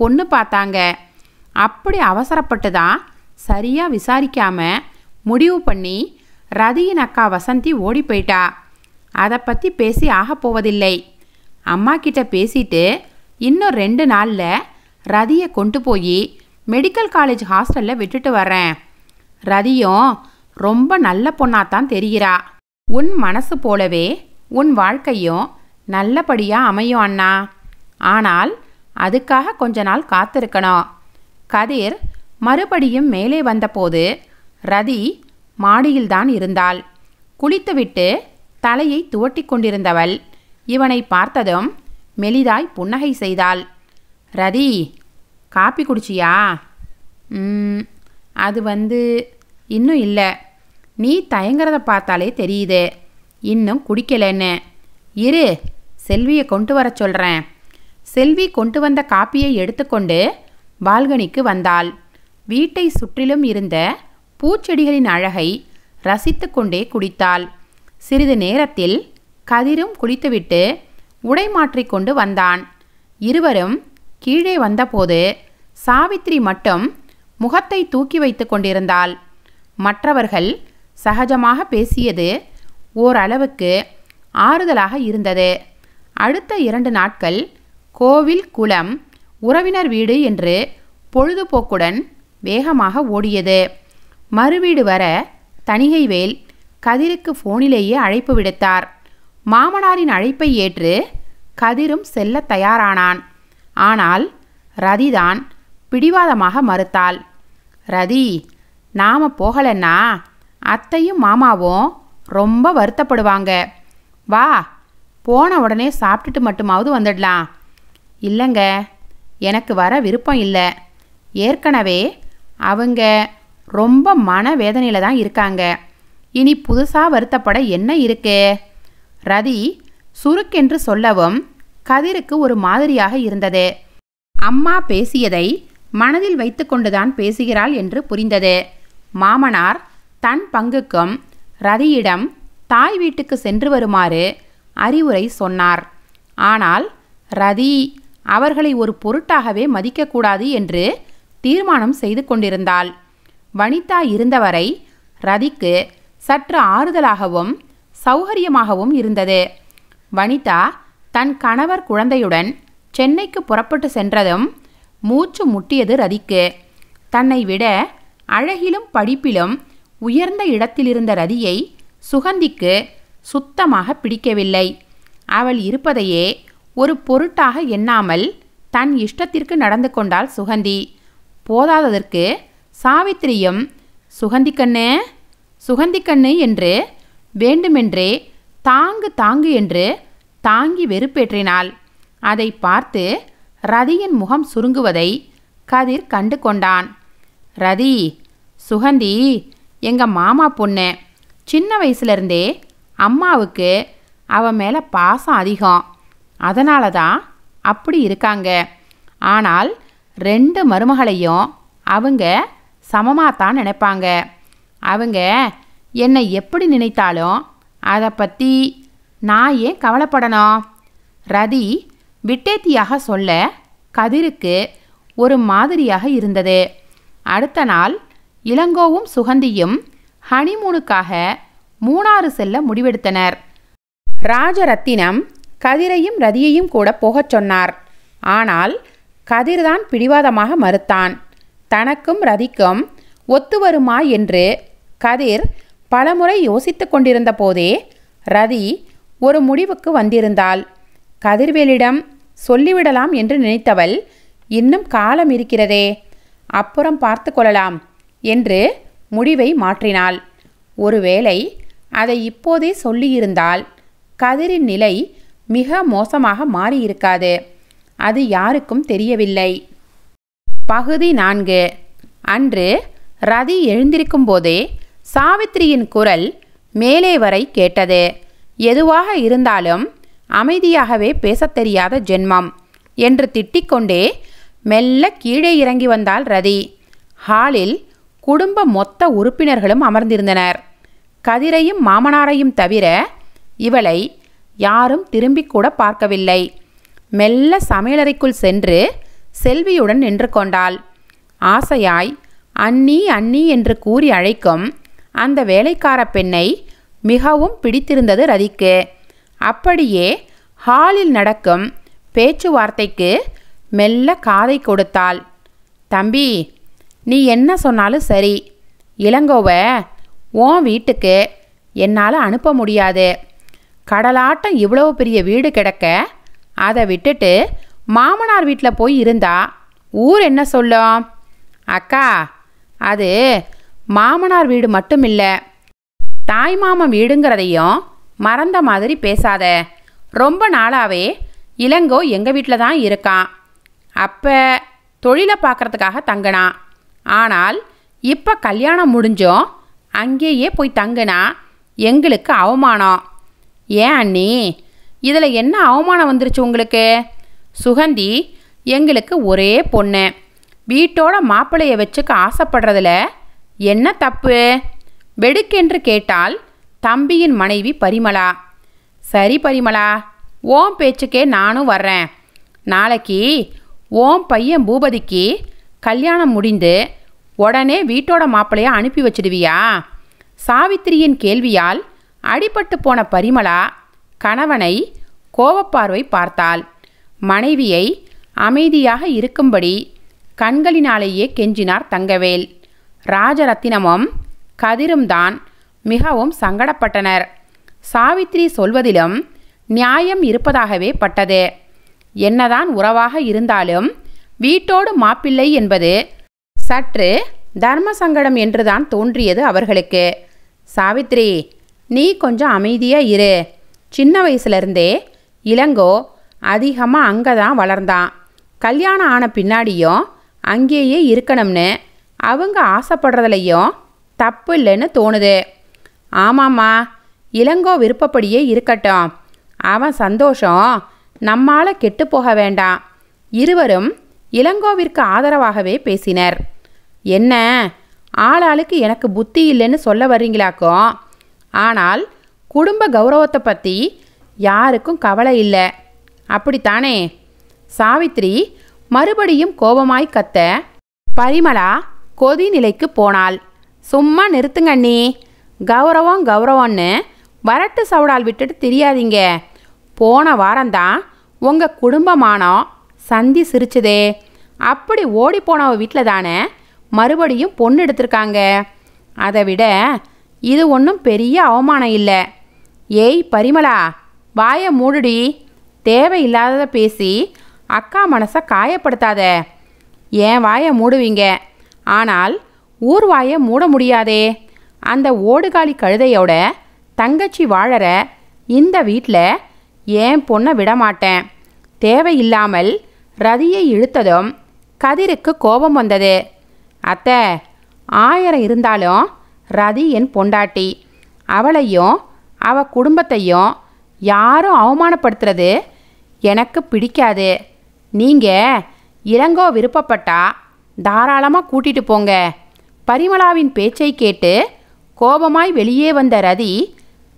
பொண்ணு பார்த்தாங்க. அப்படி அவசரப்பட்டு தான் சரியாக விசாரிக்காம முடிவு பண்ணி ரதியின் அக்கா வசந்தி ஓடி போயிட்டா. அதை பற்றி பேசி ஆகப்போவதில்லை அம்மா கிட்ட பேசிட்டு இன்னும் ரெண்டு நாளில் ரதியை கொண்டு போய் மெடிக்கல் காலேஜ் ஹாஸ்டலில் விட்டுட்டு வரேன் ரதியும் ரொம்ப நல்ல பொண்ணாத்தான் தெரிகிறா. உன் மனசு போலவே உன் வாழ்க்கையும் நல்லபடியாக அமையும் அண்ணா. ஆனால் அதுக்காக கொஞ்ச நாள் காத்திருக்கணும். கதிர் மறுபடியும் மேலே வந்தபோது ரதி மாடியில்தான் இருந்தாள். குளித்துவிட்டு தலையை துவட்டி கொண்டிருந்தவள். இவனை பார்த்ததும் மெலிதாய் புன்னகை செய்தாள். ரதி காப்பி குடிச்சியா? "ம், அது வந்து இன்னும் இல்லை. நீ தயங்குறத பார்த்தாலே தெரியுது. இன்னும் குடிக்கலன்னு. இரு செல்வியை கொண்டு வர சொல்கிறேன் செல்வி கொண்டு வந்த காப்பியை எடுத்துக்கொண்டு பால்கனிக்கு வந்தாள். வீட்டை சுற்றிலும் இருந்த பூச்செடிகளின் அழகை ரசித்து கொண்டே குடித்தாள். சிறிது நேரத்தில் கதிரும் குளித்துவிட்டு உடை மாற்றிக்கொண்டு வந்தான். இருவரும் கீழே வந்தபோது சாவித்திரி மட்டும் முகத்தை தூக்கி வைத்து கொண்டிருந்தாள். மற்றவர்கள் சகஜமாக பேசியது ஓரளவுக்கு ஆறுதலாக இருந்தது. அடுத்த இரண்டு நாட்கள் கோவில் குளம் உறவினர் வீடு என்று பொழுதுபோக்குடன் வேகமாக ஓடியது. மறுவீடு வர தணிகைவேல் கதிருக்கு ஃபோனிலேயே அழைப்பு விடுத்தார். மாமனாரின் அழைப்பை ஏற்று கதிரும் செல்ல தயாரானான். ஆனால் ரதிதான் பிடிவாதமாக மறுத்தாள். ரதி நாம போகலன்னா அத்தையும் மாமாவும் ரொம்ப வருத்தப்படுவாங்க. வா போன உடனே சாப்பிட்டுட்டு மட்டுமாவது வந்துடலாம். இல்லைங்க எனக்கு வர விருப்பம் இல்லை. ஏற்கனவே அவங்க ரொம்ப மனவேதனையில் தான் இருக்காங்க. இனி புதுசாக வருத்தப்பட என்ன இருக்கு? ரதி சுருக்கென்று சொல்லவும் கதிருக்கு ஒரு மாதிரியாக இருந்தது. அம்மா பேசியதை மனதில் வைத்துக்கொண்டுதான் பேசுகிறாள் என்று புரிந்தது. மாமனார் தன் பங்குக்கும் ரதியிடம் தாய் வீட்டுக்கு சென்று வருமாறு அறிவுரை சொன்னார். ஆனால் ரதி அவர்களை ஒரு பொருட்டாகவே மதிக்கக்கூடாது என்று தீர்மானம் செய்து கொண்டிருந்தாள். வனிதா இருந்தவரை ரதிக்கு சற்று ஆறுதலாகவும் சௌகரியமாகவும் இருந்தது. வனிதா தன் கணவர் குழந்தையுடன் சென்னைக்கு புறப்பட்டு சென்றதும் மூச்சு முட்டியது ரதிக்கு. தன்னை விட அழகிலும் படிப்பிலும் உயர்ந்த இடத்திலிருந்த ரதியை சுகந்திக்கு சுத்தமாக பிடிக்கவில்லை. அவள் இருப்பதையே ஒரு பொருட்டாக எண்ணாமல் தன் இஷ்டத்திற்கு நடந்து கொண்டாள் சுகந்தி. போதாததற்கு சாவித்திரியும் சுகந்தி கண்ணு சுகந்தி கண்ணு என்று வேண்டுமென்றே தாங்கு தாங்கு என்று தாங்கி வெறுப்பேற்றினாள். அதை பார்த்து ரதியின் முகம் சுருங்குவதை கதிர் கண்டு கொண்டான். ரதி சுகந்தி எங்கள் மாமா பொண்ணு சின்ன வயசுலேருந்தே அம்மாவுக்கு அவன் மேலே பாசம் அதிகம். அதனால தான் அப்படி இருக்காங்க. ஆனால் ரெண்டு மருமகளையும் அவங்க சமமாக தான் நினைப்பாங்க. அவங்க என்னை எப்படி நினைத்தாலும் அதை பற்றி நான் ஏன் கவலைப்படணும்? ரதி விட்டேத்தியாக சொல்ல கதிருக்கு ஒரு மாதிரியாக இருந்தது. அடுத்த நாள் இளங்கோவும் சுகந்தியும் ஹனிமூனுக்காக மூணாறு செல்ல முடிவெடுத்தனர். ராஜரத்தினம் கதிரையும் ரதியையும் கூட போகச் சொன்னார். ஆனால் கதிர்தான் பிடிவாதமாக மறுத்தான். தனக்கும் ரதிக்கும் ஒத்து வருமா என்று கதிர் பலமுறை யோசித்து கொண்டிருந்த போதே ரதி ஒரு முடிவுக்கு வந்திருந்தாள். கதிர்வேலிடம் சொல்லிவிடலாம் என்று நினைத்தவள் இன்னும் காலம் இருக்கிறதே. அப்புறம் பார்த்து கொள்ளலாம். என்று முடிவை மாற்றினாள். ஒருவேளை அதை இப்போதே சொல்லியிருந்தால் கதிரின் நிலை மிக மோசமாக மாறியிருக்காது. அது யாருக்கும் தெரியவில்லை. பகுதி நான்கு. அன்று ரதி எழுந்திருக்கும் போதே சாவித்திரியின் குரல் மேலே வரை கேட்டது. எதுவாக இருந்தாலும் அமைதியாகவே பேசத் தெரியாத ஜென்மம் என்று திட்டிக்கொண்டே மெல்ல கீழே இறங்கி வந்தாள் ரதி. ஹாலில் குடும்ப மொத்த உறுப்பினர்களும் அமர்ந்திருந்தனர். கதிரையும் மாமனாரையும் தவிர இவளை யாரும் திரும்பி கூட பார்க்கவில்லை. மெல்ல சமையலறைக்குள் சென்று செல்வியுடன் நின்று கொண்டாள். ஆசையாய் அண்ணி அண்ணி என்று கூறி அழைக்கும் அந்த வேலைக்கார பெண்ணை மிகவும் பிடித்திருந்தது ரதிக்கு. அப்படியே ஹாலில் நடக்கும் பேச்சுவார்த்தைக்கு மெல்ல காதை கொடுத்தாள். தம்பி நீ என்ன சொன்னாலும் சரி. இளங்கோவை உன் வீட்டுக்கு என்னால் அனுப்ப முடியாது. கடலாட்டம் இவ்வளோ பெரிய வீடு கிடக்க அதை விட்டுட்டு மாமனார் வீட்டில் போய் இருந்தா ஊர் என்ன சொல்லும்? அக்கா அது மாமனார் வீடு மட்டும் இல்லை தாய் மாமன் வீடுங்கிறதையும் மறந்த மாதிரி பேசாத. ரொம்ப நாளாகவே இளங்கோ எங்கள் வீட்டில் தான் இருக்கான். அப்போ தொழிலை பார்க்கறதுக்காக தங்கினான். ஆனால் இப்போ கல்யாணம் முடிஞ்சோம் அங்கேயே போய் தங்குனா எங்களுக்கு அவமானம். ஏன் அண்ணி? இதில் என்ன அவமானம் வந்துருச்சு உங்களுக்கு? சுகந்தி எங்களுக்கு ஒரே பொண்ணு. வீட்டோட மாப்பிள்ளைய வச்சுக்க ஆசைப்படுறதுல என்ன தப்பு? வெடுக்கென்று கேட்டால் தம்பியின் மனைவி பரிமளா. சரி பரிமளா ஓம் பேச்சுக்கே நானும் வர்றேன். நாளைக்கு ஓம் பையன் பூபதிக்கு கல்யாணம் முடிந்து உடனே வீட்டோட மாப்பிளையை அனுப்பி வச்சிடுவியா? சாவித்திரியின் கேள்வியால் அடிபட்டு போன பரிமளா கணவனை கோபப்பார்வை பார்த்தாள். மனைவியை அமைதியாக இருக்கும்படி கண்களினாலேயே கெஞ்சினார் தங்கவேல். ராஜரத்தினமும் கதிரும் தான் மிகவும் சங்கடப்பட்டனர். சாவித்திரி சொல்வதிலும் நியாயம் இருப்பதாகவே பட்டது. என்னதான் உறவாக இருந்தாலும் வீட்டோடு மாப்பிள்ளை என்பது சற்று தர்ம சங்கடம் என்றுதான் தோன்றியது அவர்களுக்கு. சாவித்ரி நீ கொஞ்சம் அமைதியாக இரு. சின்ன வயசுலேருந்தே இளங்கோ அதிகமாக அங்கே தான் வளர்ந்தான். கல்யாணம் ஆன பின்னாடியும் அங்கேயே இருக்கணும்னு அவங்க ஆசைப்படுறதுலையும் தப்பு இல்லைன்னு தோணுது. ஆமாம்மா இளங்கோ விருப்பப்படியே இருக்கட்டும். அவன் சந்தோஷம் நம்மால் கெட்டு போக வேண்டாம். இருவரும் இளங்கோவிற்கு ஆதரவாகவே பேசினர். என்ன? ஆளாளுக்கு எனக்கு புத்தி இல்லைன்னு சொல்ல வர்றீங்களாக்கோ? ஆனால் குடும்ப கௌரவத்தை பற்றி யாருக்கும் கவலை இல்லை. அப்படித்தானே? சாவித்ரி மறுபடியும் கோபமாய் கத்த பரிமளா கொதி நிலைக்கு போனாள். சும்மா நிறுத்துங்க அண்ணி. கௌரவம் கௌரவம்னு வரட்டு சவுடால் விட்டுட்டு தெரியாதீங்க. போன வாரம்தான் உங்கள் குடும்பமானம் சந்தி சிரிச்சதே. அப்படி ஓடி போனவ வீட்டில் தானே மறுபடியும் பொண்ணு எடுத்திருக்காங்க. அதை விட இது ஒன்றும் பெரிய அவமானம் இல்லை. ஏய் பரிமளா வாயை மூடுடி. தேவையில்லாததை பேசி அக்கா மனசை காயப்படுத்தாத. ஏன் வாயை மூடுவீங்க? ஆனால் ஊர் வாயை மூட முடியாதே. அந்த ஓடுகாலி கழுதையோட தங்கச்சி வாழற இந்த வீட்டில் ஏன் பொண்ணை விடமாட்டேன்? தேவையில்லாமல் ரதியை இழுத்ததும் கதிருக்கு கோபம் வந்தது. அத்தை ஆயிரம் இருந்தாலும் ரதி என் பொண்டாட்டி. அவளையும் அவ குடும்பத்தையும் யாரும் அவமானப்படுத்துறது எனக்கு பிடிக்காது. நீங்கள் இளங்கோ விருப்பப்பட்டா தாராளமாக கூட்டிட்டு போங்க. பரிமளாவின் பேச்சை கேட்டு கோபமாய் வெளியே வந்த ரதி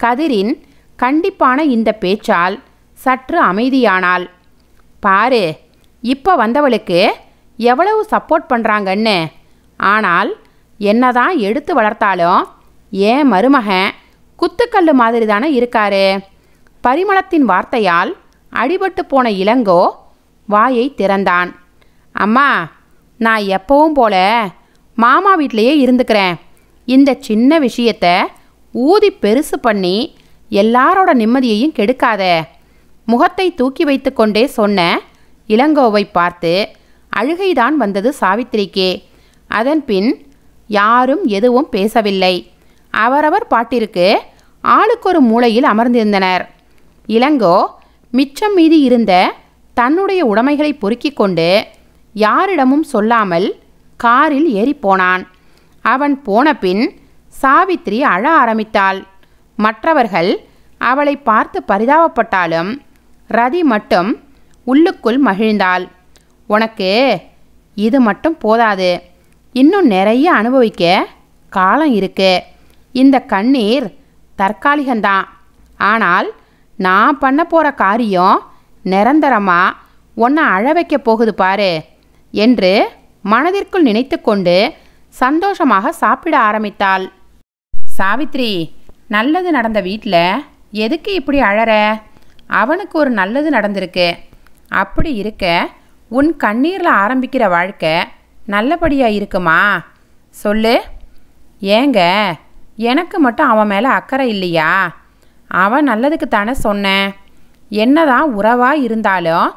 கதிரின் கண்டிப்பான இந்த பேச்சால் சற்று அமைதியானாள். பாரு இப்போ வந்தவளுக்கு எவ்வளவு சப்போர்ட் பண்ணுறாங்கன்னு ஆனால் என்னதான் எடுத்து வளர்த்தாலும் ஏன் மருமகன் குத்துக்கல் மாதிரி தானே இருக்காரு? பரிமளத்தின் வார்த்தையால் அடிபட்டு போன இளங்கோ வாயை திறந்தான். அம்மா நான் எப்பவும் போல மாமா வீட்டிலையே இருந்துக்கிறேன். இந்த சின்ன விஷயத்த ஊதி பெருசு பண்ணி எல்லாரோட நிம்மதியையும் கெடுக்காத. முகத்தை தூக்கி வைத்துக்கொண்டே சொன்ன இளங்கோவை பார்த்து அழுகைதான் வந்தது சாவித்திரிக்கே. அதன் பின் யாரும் எதுவும் பேசவில்லை. அவரவர் பாட்டிற்கு ஆளுக்கொரு மூலையில் அமர்ந்திருந்தனர். இளங்கோ மிச்சம் மீதி இருந்த தன்னுடைய உடைமைகளை பொறுக்கிக் கொண்டு யாரிடமும் சொல்லாமல் காரில் ஏறிப்போனான். அவன் போனபின் சாவித்திரி சாவித்ரி அழ ஆரம்பித்தாள். மற்றவர்கள் அவளை பார்த்து பரிதாபப்பட்டாலும் ரதி மட்டும் உள்ளுக்குள் மகிழ்ந்தாள். உனக்கு இது மட்டும் போதாது. இன்னும் நிறைய அனுபவிக்க காலம் இருக்கு. இந்த கண்ணீர் தற்காலிகம்தான். ஆனால் நான் பண்ண போகிற காரியம் நிரந்தரமாக உன்னை அழ வைக்க போகுது பாரு என்று மனதிற்குள் நினைத்துக்கொண்டு சந்தோஷமாக சாப்பிட ஆரம்பித்தாள். சாவித்ரி நல்லது நடந்த வீட்டில் எதுக்கு இப்படி அழற? அவனுக்கு ஒரு நல்லது நடந்திருக்கு. அப்படி இருக்க உன் கண்ணீரில் ஆரம்பிக்கிற வாழ்க்கை நல்லபடியாக இருக்குமா? சொல்லு. ஏங்க எனக்கு மட்டும் அவன் மேலே அக்கறை இல்லையா? அவன் நல்லதுக்கு தானே சொன்னேன். என்னதான் உறவாக இருந்தாலும்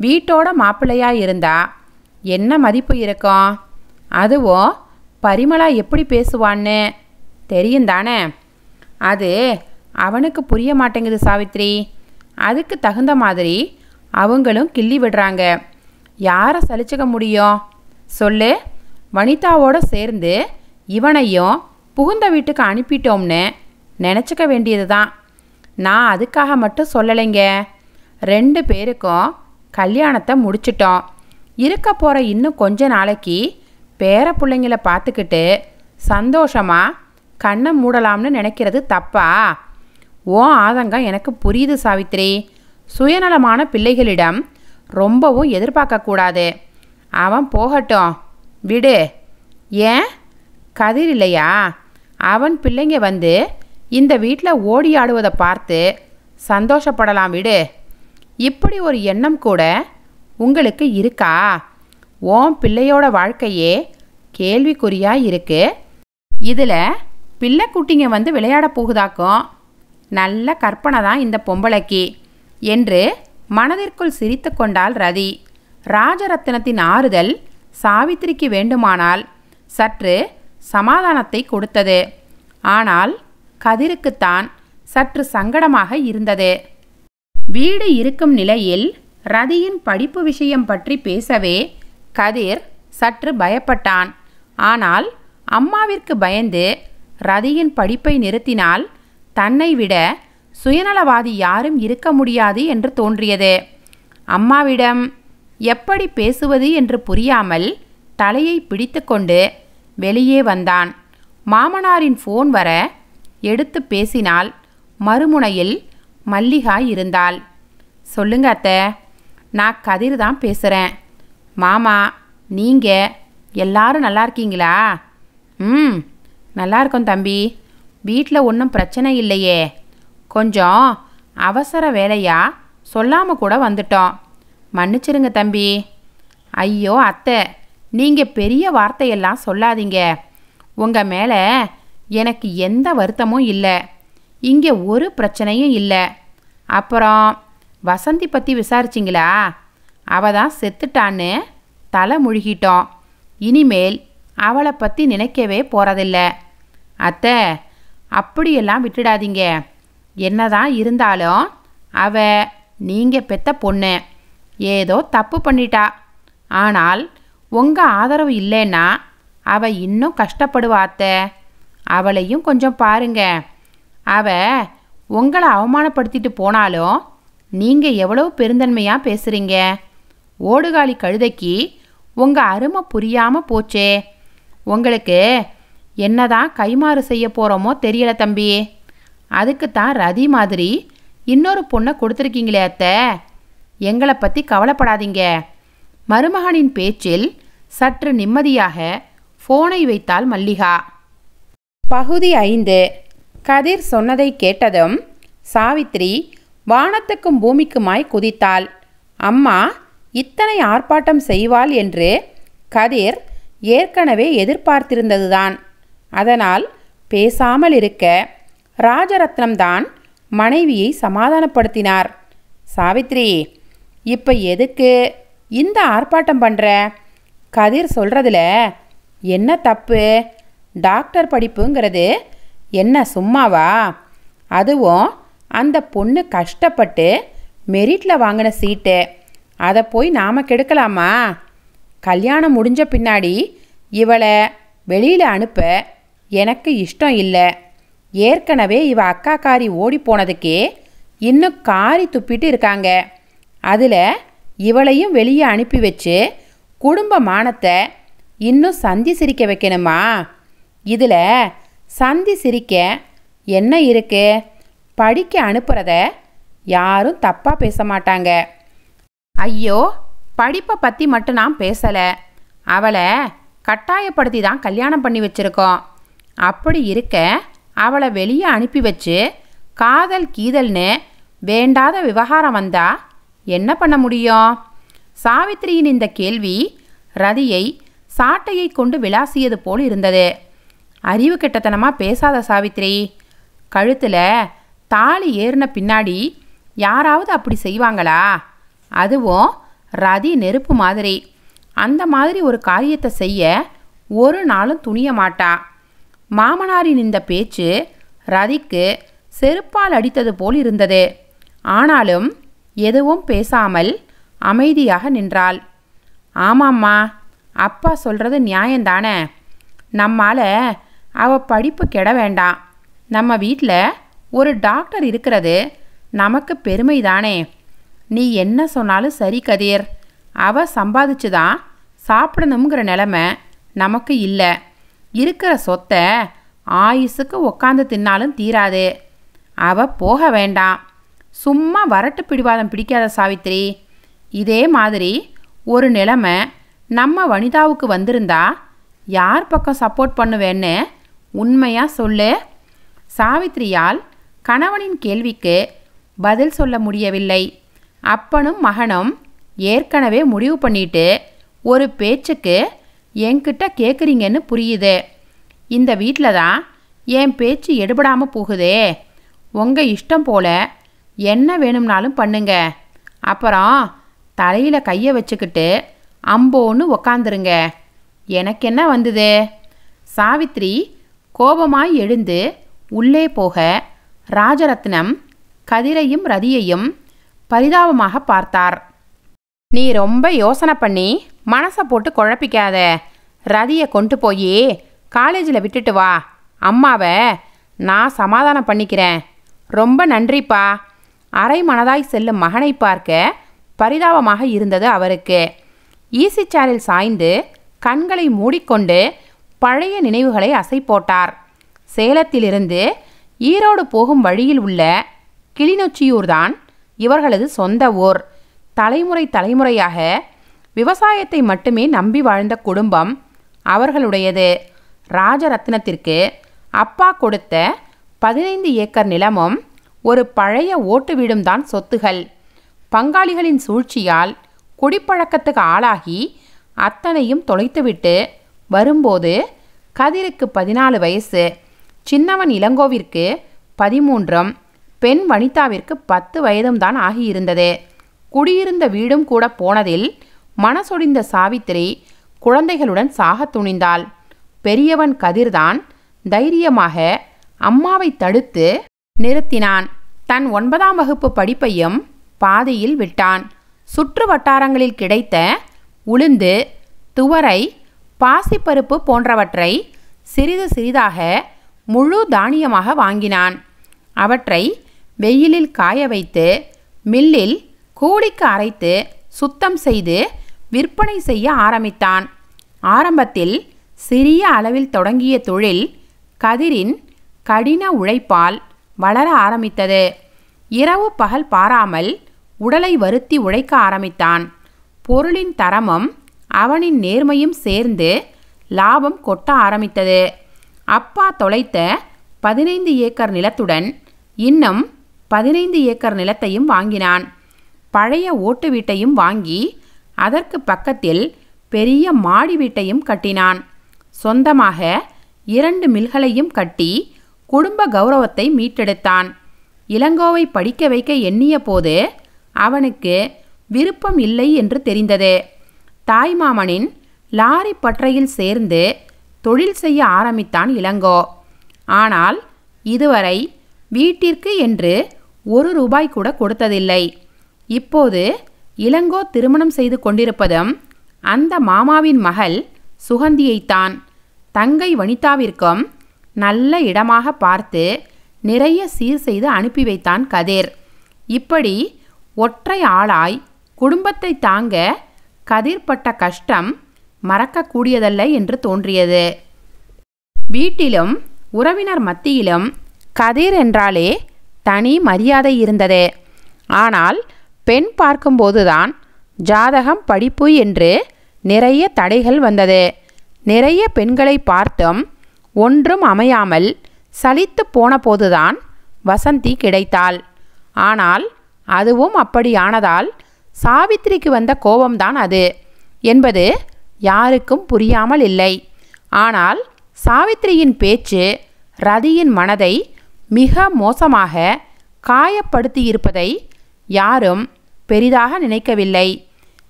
வீட்டோட மாப்பிள்ளையாக இருந்தா என்ன மதிப்பு இருக்கும்? அதுவும் பரிமளா எப்படி பேசுவான்னு தெரியும் தானே? அது அவனுக்கு புரிய மாட்டேங்குது சாவித்ரி. அதுக்கு தகுந்த மாதிரி அவங்களும் கிள்ளி விடுறாங்க. யாரை சலிச்சுக்க முடியும்? சொல்லு. வனிதாவோட சேர்ந்து இவனையும் புகுந்த வீட்டுக்கு அனுப்பிட்டோம்னு நினச்சிக்க வேண்டியது தான் நான் அதுக்காக மட்டும் சொல்லலைங்க. ரெண்டு பேருக்கும் கல்யாணத்தை முடிச்சிட்டோம். இருக்க போகிற இன்னும் கொஞ்ச நாளைக்கு பேர பிள்ளைங்கள பார்த்துக்கிட்டு சந்தோஷமா கண்ணை மூடலாம்னு நினைக்கிறது தப்பா? ஓ ஆதங்கம் எனக்கு புரியுது சாவித்ரி. சுயநலமான பிள்ளைகளிடம் ரொம்பவும் எதிர்பார்க்கக்கூடாது. அவன் போகட்டும் விடு. ஏன்? கதிர் இல்லையா? அவன் பிள்ளைங்க வந்து இந்த வீட்டில் ஓடி ஆடுவதை பார்த்து சந்தோஷப்படலாம் விடு. இப்படி ஒரு எண்ணம் கூட உங்களுக்கு இருக்கா? ஓம் பிள்ளையோட வாழ்க்கையே கேள்விக்குறியாக இருக்கு. இதில் பிள்ளைக்குட்டிங்க வந்து விளையாட போகுதாக்கும் நல்ல கற்பனை தான் இந்த பொம்பளைக்கு. என்று மனதிற்குள் சிரித்து கொண்டாள் ரதி. ராஜரத்தினத்தின் ஆறுதல் சாவித்திரிக்கு வேண்டுமானால் சற்று சமாதானத்தை கொடுத்தது. ஆனால் கதிருக்குத்தான் சற்று சங்கடமாக இருந்தது. வீடு இருக்கும் நிலையில் ரதியின் படிப்பு விஷயம் பற்றி பேசவே கதிர் சற்று பயப்பட்டான். ஆனால் அம்மாவிற்கு பயந்து ரதியின் படிப்பை நிறுத்தினால் தன்னை விட சுயநலவாதி யாரும் இருக்க முடியாது என்று தோன்றியது. அம்மாவிடம் எப்படி பேசுவது என்று புரியாமல் தலையை பிடித்துக்கொண்டு வெளியே வந்தான். மாமனாரின் ஃபோன் வர எடுத்து பேசினால் மறுமுனையில் மல்லிகா இருந்தாள். சொல்லுங்க அத்தை நான் கதிர் தான் பேசுகிறேன் மாமா நீங்கள் எல்லாரும் நல்லா இருக்கீங்களா? ம் நல்லா இருக்கோம் தம்பி. வீட்டில் ஒன்றும் பிரச்சனை இல்லையே. கொஞ்சம் அவசர வேலையா? சொல்லாமல் கூட வந்துட்டோம். மன்னிச்சிருங்க தம்பி. ஐயோ அத்தை நீங்கள் பெரிய வார்த்தையெல்லாம் சொல்லாதீங்க. உங்கள் மேலே எனக்கு எந்த வருத்தமும் இல்லை. இங்கே ஒரு பிரச்சனையும் இல்லை. அப்புறம் வசந்தி பற்றி விசாரிச்சிங்களா? அவ தான் செத்துட்டான்னு தலை முழுகிட்டோம். இனிமேல் அவளை பற்றி நினைக்கவே போகிறதில்ல அத்தை அப்படியெல்லாம் விட்டுடாதீங்க. என்னதான் இருந்தாலும் அவ நீங்கள் பெத்த பொண்ணு. ஏதோ தப்பு பண்ணிட்டா. ஆனால் உங்கள் ஆதரவு இல்லைன்னா அவ இன்னும் கஷ்டப்படுவாத்த. அவளையும் கொஞ்சம் பாருங்க. அவ உங்களை அவமானப்படுத்திட்டு போனாலும் நீங்கள் எவ்வளவு பெருந்தன்மையாக பேசுகிறீங்க ஓடுகாலி கழுதைக்கு உங்கள் அருமை புரியாமல் போச்சே. உங்களுக்கு என்னதான் கைமாறு செய்ய போகிறோமோ தெரியல தம்பி. அதுக்கு தான் ரதி மாதிரி இன்னொரு பொண்ணை கொடுத்துருக்கீங்களே அத்தை. எங்களை பற்றி கவலைப்படாதீங்க. மருமகனின் பேச்சில் சற்று நிம்மதியாக ஃபோனை வைத்தாள் மல்லிகா. பகுதி ஐந்து. கதிர் சொன்னதை கேட்டதும் சாவித்ரி வானத்துக்கும் பூமிக்குமாய் குதித்தாள். அம்மா இத்தனை ஆர்ப்பாட்டம் செய்வாள் என்று கதிர் ஏற்கனவே எதிர்பார்த்திருந்ததுதான். அதனால் பேசாமல் இருக்க ராஜரத்னம்தான் மனைவியை சமாதானப்படுத்தினார். சாவித்ரி இப்போ எதுக்கு இந்த ஆர்ப்பாட்டம் பண்ணுற கதிர் சொல்கிறதுல என்ன தப்பு? டாக்டர் படிப்புங்கிறது என்ன சும்மாவா? அதுவும் அந்த பொண்ணு கஷ்டப்பட்டு மெரிட்டில் வாங்கின சீட்டு. அதை போய் நாம் கெடுக்கலாமா? கல்யாணம் முடிஞ்ச பின்னாடி இவளை வெளியில் அனுப்ப எனக்கு இஷ்டம் இல்லை. ஏற்கனவே இவ அக்கா ஓடி போனதுக்கே இன்னும் காரி துப்பிட்டு இருக்காங்க. அதில் இவளையும் வெளியே அனுப்பி வச்சு குடும்ப மானத்தை இன்னும் சந்தி சிரிக்க வைக்கணுமா? இதில் சந்தி சிரிக்க என்ன இருக்கு? படிக்க அனுப்புறத யாரும் தப்பாக பேச மாட்டாங்க. ஐயோ படிப்பை பற்றி மட்டும் நான் பேசலை. அவளை கட்டாயப்படுத்தி தான் கல்யாணம் பண்ணி வச்சுருக்கோம். அப்படி இருக்க அவளை வெளியே அனுப்பி வச்சு காதல் கீதல்னு வேண்டாத விவகாரம் வந்தா என்ன பண்ண முடியும்? சாவித்திரியின் இந்த கேள்வி ரதியை சாட்டையை கொண்டு விளாசியது போல் இருந்தது. அறிவு கெட்டத்தனமாக பேசாத சாவித்திரி. கழுத்தில் தாலி ஏறின பின்னாடி யாராவது அப்படி செய்வாங்களா? அதுவும் ரதி நெருப்பு மாதிரி. அந்த மாதிரி ஒரு காரியத்தை செய்ய ஒரு நாளும் துணிய மாட்டா. மாமனாரின் இந்த பேச்சு ரதிக்கு செருப்பால் அடித்தது போல் இருந்தது. ஆனாலும் எதுவும் பேசாமல் அமைதியாக நின்றாள். ஆமாம்மா அப்பா சொல்கிறது நியாயந்தானே. நம்மால் அவ படிப்பு கெட வேண்டாம். நம்ம வீட்டில் ஒரு டாக்டர் இருக்கிறது நமக்கு பெருமை தானே நீ என்ன சொன்னாலும் சரி கதிர். அவ சம்பாதிச்சு தான் சாப்பிடணுங்கிற நிலமை நமக்கு இல்லை. இருக்கிற சொத்தை ஆயுசுக்கு உக்காந்து தின்னாலும் தீராது. அவ போக வேண்டாம். சும்மா வரட்டு பிடிவாதம் பிடிக்காத சாவித்திரி. இதே மாதிரி ஒரு நிலைமை நம்ம வனிதாவுக்கு வந்திருந்தா யார் பக்கம் சப்போர்ட் பண்ணுவேன்னு உண்மையாக சொல்லு. சாவித்திரியால் கணவனின் கேள்விக்கு பதில் சொல்ல முடியவில்லை. அப்பனும் மகனும் ஏற்கனவே முடிவு பண்ணிட்டு ஒரு பேச்சுக்கு என்கிட்ட கேட்குறீங்கன்னு புரியுது. இந்த வீட்டில் தான் என் பேச்சு எடுபடாமல் போகுதே. உங்கள் இஷ்டம் போல என்ன வேணும்னாலும் பண்ணுங்க. அப்புறம் தலையில் கையை வச்சுக்கிட்டு அம்போன்னு உக்காந்துருங்க. எனக்கு என்ன வந்தது? சாவித்ரி கோபமாய் எழுந்து உள்ளே போக ராஜரத்னம் கதிரையும் ரதியையும் பரிதாபமாக பார்த்தார். நீ ரொம்ப யோசனை பண்ணி மனசை போட்டு குழப்பிக்காத. ரதியை கொண்டு போய் காலேஜில் விட்டுட்டு வா. அம்மாவை நான் சமாதானம் பண்ணிக்கிறேன். ரொம்ப நன்றிப்பா. அரை மனதாய் செல்லும் மகனை பார்க்க பரிதாபமாக இருந்தது அவருக்கு. ஈசி சேரில் சாய்ந்து கண்களை மூடிக்கொண்டு பழைய நினைவுகளை அசை போட்டார் சேலத்திலிருந்து ஈரோடு போகும் வழியில் உள்ள கிளிநொச்சியூர்தான் இவர்களது சொந்த ஊர். தலைமுறை தலைமுறையாக விவசாயத்தை மட்டுமே நம்பி வாழ்ந்த குடும்பம் அவர்களுடையது. ராஜரத்னத்திற்கு அப்பா கொடுத்த பதினைந்து ஏக்கர் நிலமும் ஒரு பழைய ஓட்டு வீடும் தான் சொத்துகள். பங்காளிகளின் சூழ்ச்சியால் குடிப்பழக்கத்துக்கு ஆளாகி அத்தனையும் தொலைத்துவிட்டு வரும்போது கதிருக்கு பதினாலு வயசு சின்னவன் இளங்கோவிற்கு பதிமூன்றும் பெண் வனிதாவிற்கு பத்து வயதும் தான் ஆகியிருந்தது. குடியிருந்த வீடும் கூட போனதில் மனசொடிந்த சாவித்திரி குழந்தைகளுடன் சாகத் துணிந்தாள். பெரியவன் கதிர்தான் தைரியமாக அம்மாவை தடுத்து நிறுத்தினான். தன் ஒன்பதாம் வகுப்பு படிப்பையும் பாதியில் விட்டான். சுற்று வட்டாரங்களில் கிடைத்த உளுந்து துவரை பாசிப்பருப்பு போன்றவற்றை சிறிது சிறிதாக முழு தானியமாக வாங்கினான். அவற்றை வெயிலில் காய வைத்து மில்லில் கூலிக்கு அரைத்து சுத்தம் செய்து விற்பனை செய்ய ஆரம்பித்தான். ஆரம்பத்தில் சிறிய அளவில் தொடங்கிய தொழில் கதிரின் கடின உழைப்பால் வளர ஆரம்பித்தது. இரவு பகல் பாராமல் உடலை வருத்தி உழைக்க ஆரம்பித்தான். பொருளின் தரமும் அவனின் நேர்மையும் சேர்ந்து லாபம் கொட்ட ஆரம்பித்தது. அப்பா தொலைத்த பதினைந்து ஏக்கர் நிலத்துடன் இன்னும் பதினைந்து ஏக்கர் நிலத்தையும் வாங்கினான். பழைய ஓட்டு வீட்டையும் வாங்கி அதற்கு பக்கத்தில் பெரிய மாடி வீட்டையும் கட்டினான். சொந்தமாக இரண்டு மில்களையும் கட்டி குடும்ப கௌரவத்தை மீட்டெடுத்தான். இளங்கோவை படிக்க வைக்க எண்ணிய போது அவனுக்கு விருப்பம் இல்லை என்று தெரிந்தது. தாய்மாமனின் லாரி பற்றையில் சேர்ந்து தொழில் செய்ய ஆரம்பித்தான் இளங்கோ. ஆனால் இதுவரை வீட்டிற்கு என்று ஒரு ரூபாய் கூட கொடுத்ததில்லை. இப்போது இளங்கோ திருமணம் செய்து கொண்டிருப்பதும் அந்த மாமாவின் மகள் சுகந்தியைத்தான் தங்கை வனிதாவிற்கும் நல்ல இடமாக பார்த்து நிறைய சீர் செய்து அனுப்பி வைத்தான் கதிர். இப்படி ஒற்றை ஆளாய் குடும்பத்தை தாங்க கதிர் பட்ட கஷ்டம் மறக்கக்கூடியதல்ல என்று தோன்றியது. வீட்டிலும் உறவினர் மத்தியிலும் கதிர் என்றாலே தனி மரியாதை இருந்தது. ஆனால் பெண் பார்க்கும்போதுதான் ஜாதகம் படிப்பு என்று நிறைய தடைகள் வந்தது. நிறைய பெண்களை பார்த்தும் ஒன்றும் அமையாமல் சலித்து போன போதுதான் வசந்தி கிடைத்தாள். ஆனால் அதுவும் அப்படியானதால் சாவித்திரிக்கு வந்த கோபம்தான் அது என்பது யாருக்கும் புரியாமல் இல்லை. ஆனால் சாவித்திரியின் பேச்சு ரதியின் மனதை மிக மோசமாக காயப்படுத்தியிருப்பதை யாரும் பெரிதாக நினைக்கவில்லை.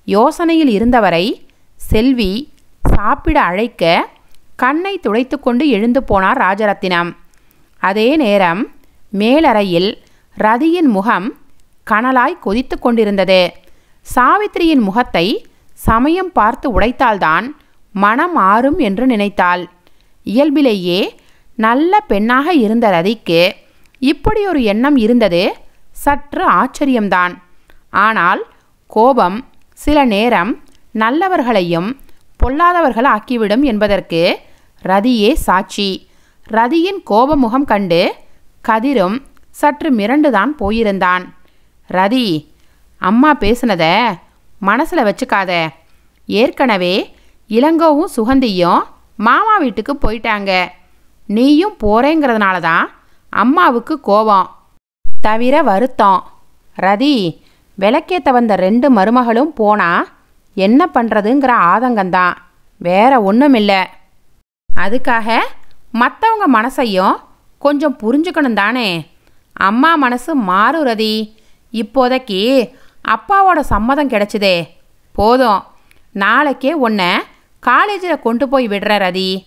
யோசனையில் இருந்தவரை செல்வி சாப்பிட அழைக்க கண்ணை துடைத்துக்கொண்டு எழுந்து போனார் ராஜரத்தினம். அதே நேரம் மேலறையில் ரதியின் முகம் கனலாய் கொதித்து கொண்டிருந்தது. சாவித்திரியின் முகத்தை சமயம் பார்த்து உடைத்தால்தான் மனம் ஆறும் என்று நினைத்தாள். இயல்பிலேயே நல்ல பெண்ணாக இருந்த ரதிக்கு இப்படி ஒரு எண்ணம் இருந்தது சற்று ஆச்சரியம்தான். ஆனால் கோபம் சில நேரம் நல்லவர்களையும் பொல்லாதவர்கள் ஆக்கிவிடும் என்பதற்கு ரதியே சாட்சி. ரதியின் கோபமுகம் கண்டு கதிரும் சற்று மிரண்டுதான் போயிருந்தான். ரதி அம்மா பேசுனத மனசில் வச்சுக்காத. ஏற்கனவே இளங்கோவும் சுகந்தியும் மாமா வீட்டுக்கு போயிட்டாங்க. நீயும் போகிறேங்கிறதுனால தான் அம்மாவுக்கு கோபம். தவிர வருத்தம். ரதி விளக்கேற்ற வந்த ரெண்டு மருமகளும் போனா என்ன பண்ணுறதுங்கிற ஆதங்கம்தான் வேற ஒன்றும் இல்லை அதுக்காக மற்றவங்க மனசையும் கொஞ்சம் புரிஞ்சுக்கணும் தானே. அம்மா மனசு மாறும் ரதி இப்போதைக்கு அப்பாவோட சம்மதம் கிடைச்சதே. போதும். நாளைக்கே உன்னை காலேஜில் கொண்டு போய் விடுற ரதி.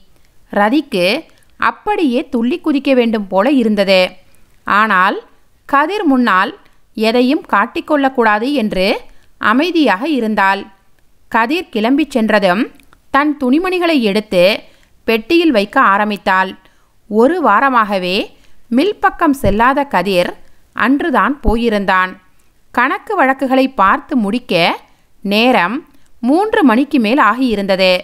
ரதிக்கு அப்படியே துள்ளி குதிக்க வேண்டும் போல இருந்தது. ஆனால் கதிர் முன்னால் எதையும் காட்டிக்கொள்ளக்கூடாது என்று அமைதியாக இருந்தாள். கதிர் கிளம்பிச் சென்றதும் தன் துணிமணிகளை எடுத்து பெட்டியில் வைக்க ஆரம்பித்தாள். ஒரு வாரமாகவே மில் பக்கம் செல்லாத கதிர் அன்றுதான் போயிருந்தான். கணக்கு வழக்குகளை பார்த்து முடிக்க நேரம் மூன்று மணிக்கு மேல் ஆகியிருந்தது.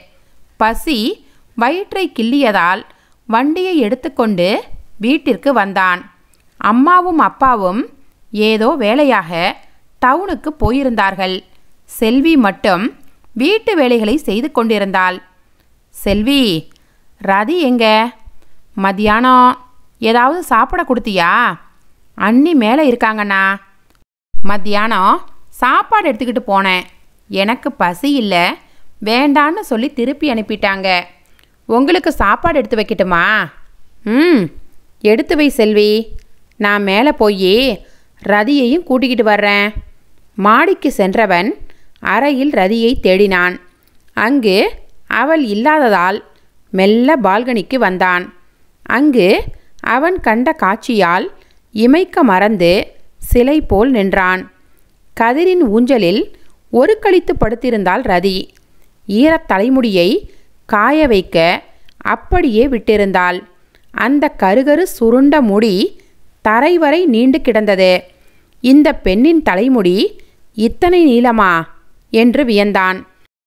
பசி வயிற்றை கிள்ளியதால் வண்டியை எடுத்துக்கொண்டு வீட்டிற்கு வந்தான். அம்மாவும் அப்பாவும் ஏதோ வேலையாக டவுனுக்கு போயிருந்தார்கள். செல்வி மட்டும் வீட்டு வேலைகளை செய்து கொண்டிருந்தாள். செல்வி ரதி எங்க? மத்தியானம் ஏதாவது சாப்பிட கொடுத்தியா? அண்ணி மேலே இருக்காங்கண்ணா. மத்தியானம் சாப்பாடு எடுத்துக்கிட்டு போனேன். எனக்கு பசி இல்லை வேண்டான்னு சொல்லி திருப்பி அனுப்பிட்டாங்க. உங்களுக்கு சாப்பாடு எடுத்து வைக்கட்டுமா? ம் எடுத்து வை செல்வி. நான் மேலே போய் ரதியையும் கூட்டிக்கிட்டு வர்றேன். மாடிக்கு சென்றவன் அறையில் ரதியை தேடினான். அங்கு அவள் இல்லாததால் மெல்ல பால்கனிக்கு வந்தான். அங்கு அவன் கண்ட காட்சியால் இமைக்க மறந்து சிலை போல் நின்றான். கதிரின் ஊஞ்சலில் ஒரு கழித்து படுத்திருந்தாள் ரதி. ஈரத் தலைமுடியை காய வைக்க அப்படியே விட்டிருந்தாள். அந்த கருகரு சுருண்ட முடி தரை வரை நீண்டு கிடந்தது. இந்த பெண்ணின் தலைமுடி இத்தனை நீளமா? என்று வியந்தான்.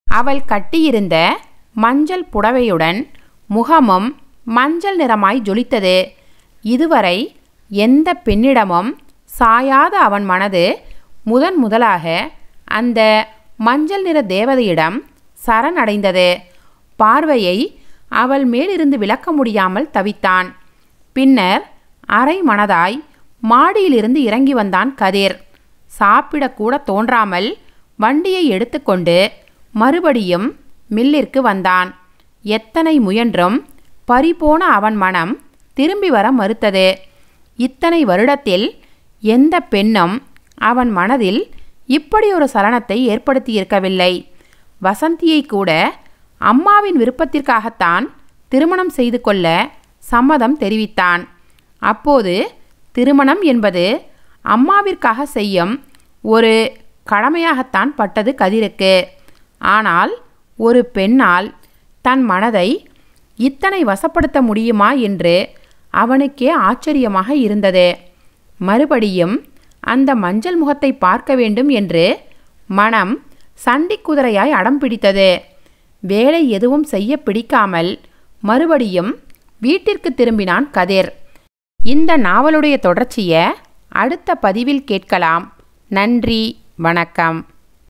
அவள் கட்டியிருந்த மஞ்சள் புடவையுடன் முகமும் மஞ்சள் நிறமாய் ஜொலித்தது. இதுவரை எந்த பெண்ணிடமும் சாயாத அவன் மனது முதன் முதலாக அந்த மஞ்சள் நிற தேவதையிடம் சரணடைந்தது. பார்வையை அவள் மேலிருந்து விலக்க முடியாமல் தவித்தான். பின்னர் அரை மனதாய் மாடியிலிருந்து இறங்கி வந்தான் கதிர். சாப்பிடக்கூட தோன்றாமல் வண்டியை எடுத்துக்கொண்டு மறுபடியும் மில்லிற்கு வந்தான். எத்தனை முயன்றும் பறிபோன அவன் மனம் திரும்பி வர மறுத்தது. இத்தனை வருடத்தில் எந்த பெண்ணும் அவன் மனதில் இப்படி ஒரு சலனத்தை ஏற்படுத்தியிருக்கவில்லை. வசந்தியை கூட அம்மாவின் விருப்பத்திற்காகத்தான் திருமணம் செய்து கொள்ள சம்மதம் தெரிவித்தான். அப்போது திருமணம் என்பது அம்மாவிற்காக செய்யும் ஒரு கடமையாகத்தான் பட்டது கதிருக்கு. ஆனால் ஒரு பெண்ணால் தன் மனதை இத்தனை வசப்படுத்த முடியுமா என்று அவனுக்கே ஆச்சரியமாக இருந்தது. மறுபடியும் அந்த மஞ்சள் முகத்தை பார்க்க வேண்டும் என்று மனம் சண்டி குதிரையாய் அடம் பிடித்தது. வேலை எதுவும் செய்ய பிடிக்காமல் மறுபடியும் வீட்டிற்கு திரும்பினான் கதிர். இந்த நாவலுடைய தொடர்ச்சியை அடுத்த பதிவில் கேட்கலாம். நன்றி வணக்கம்.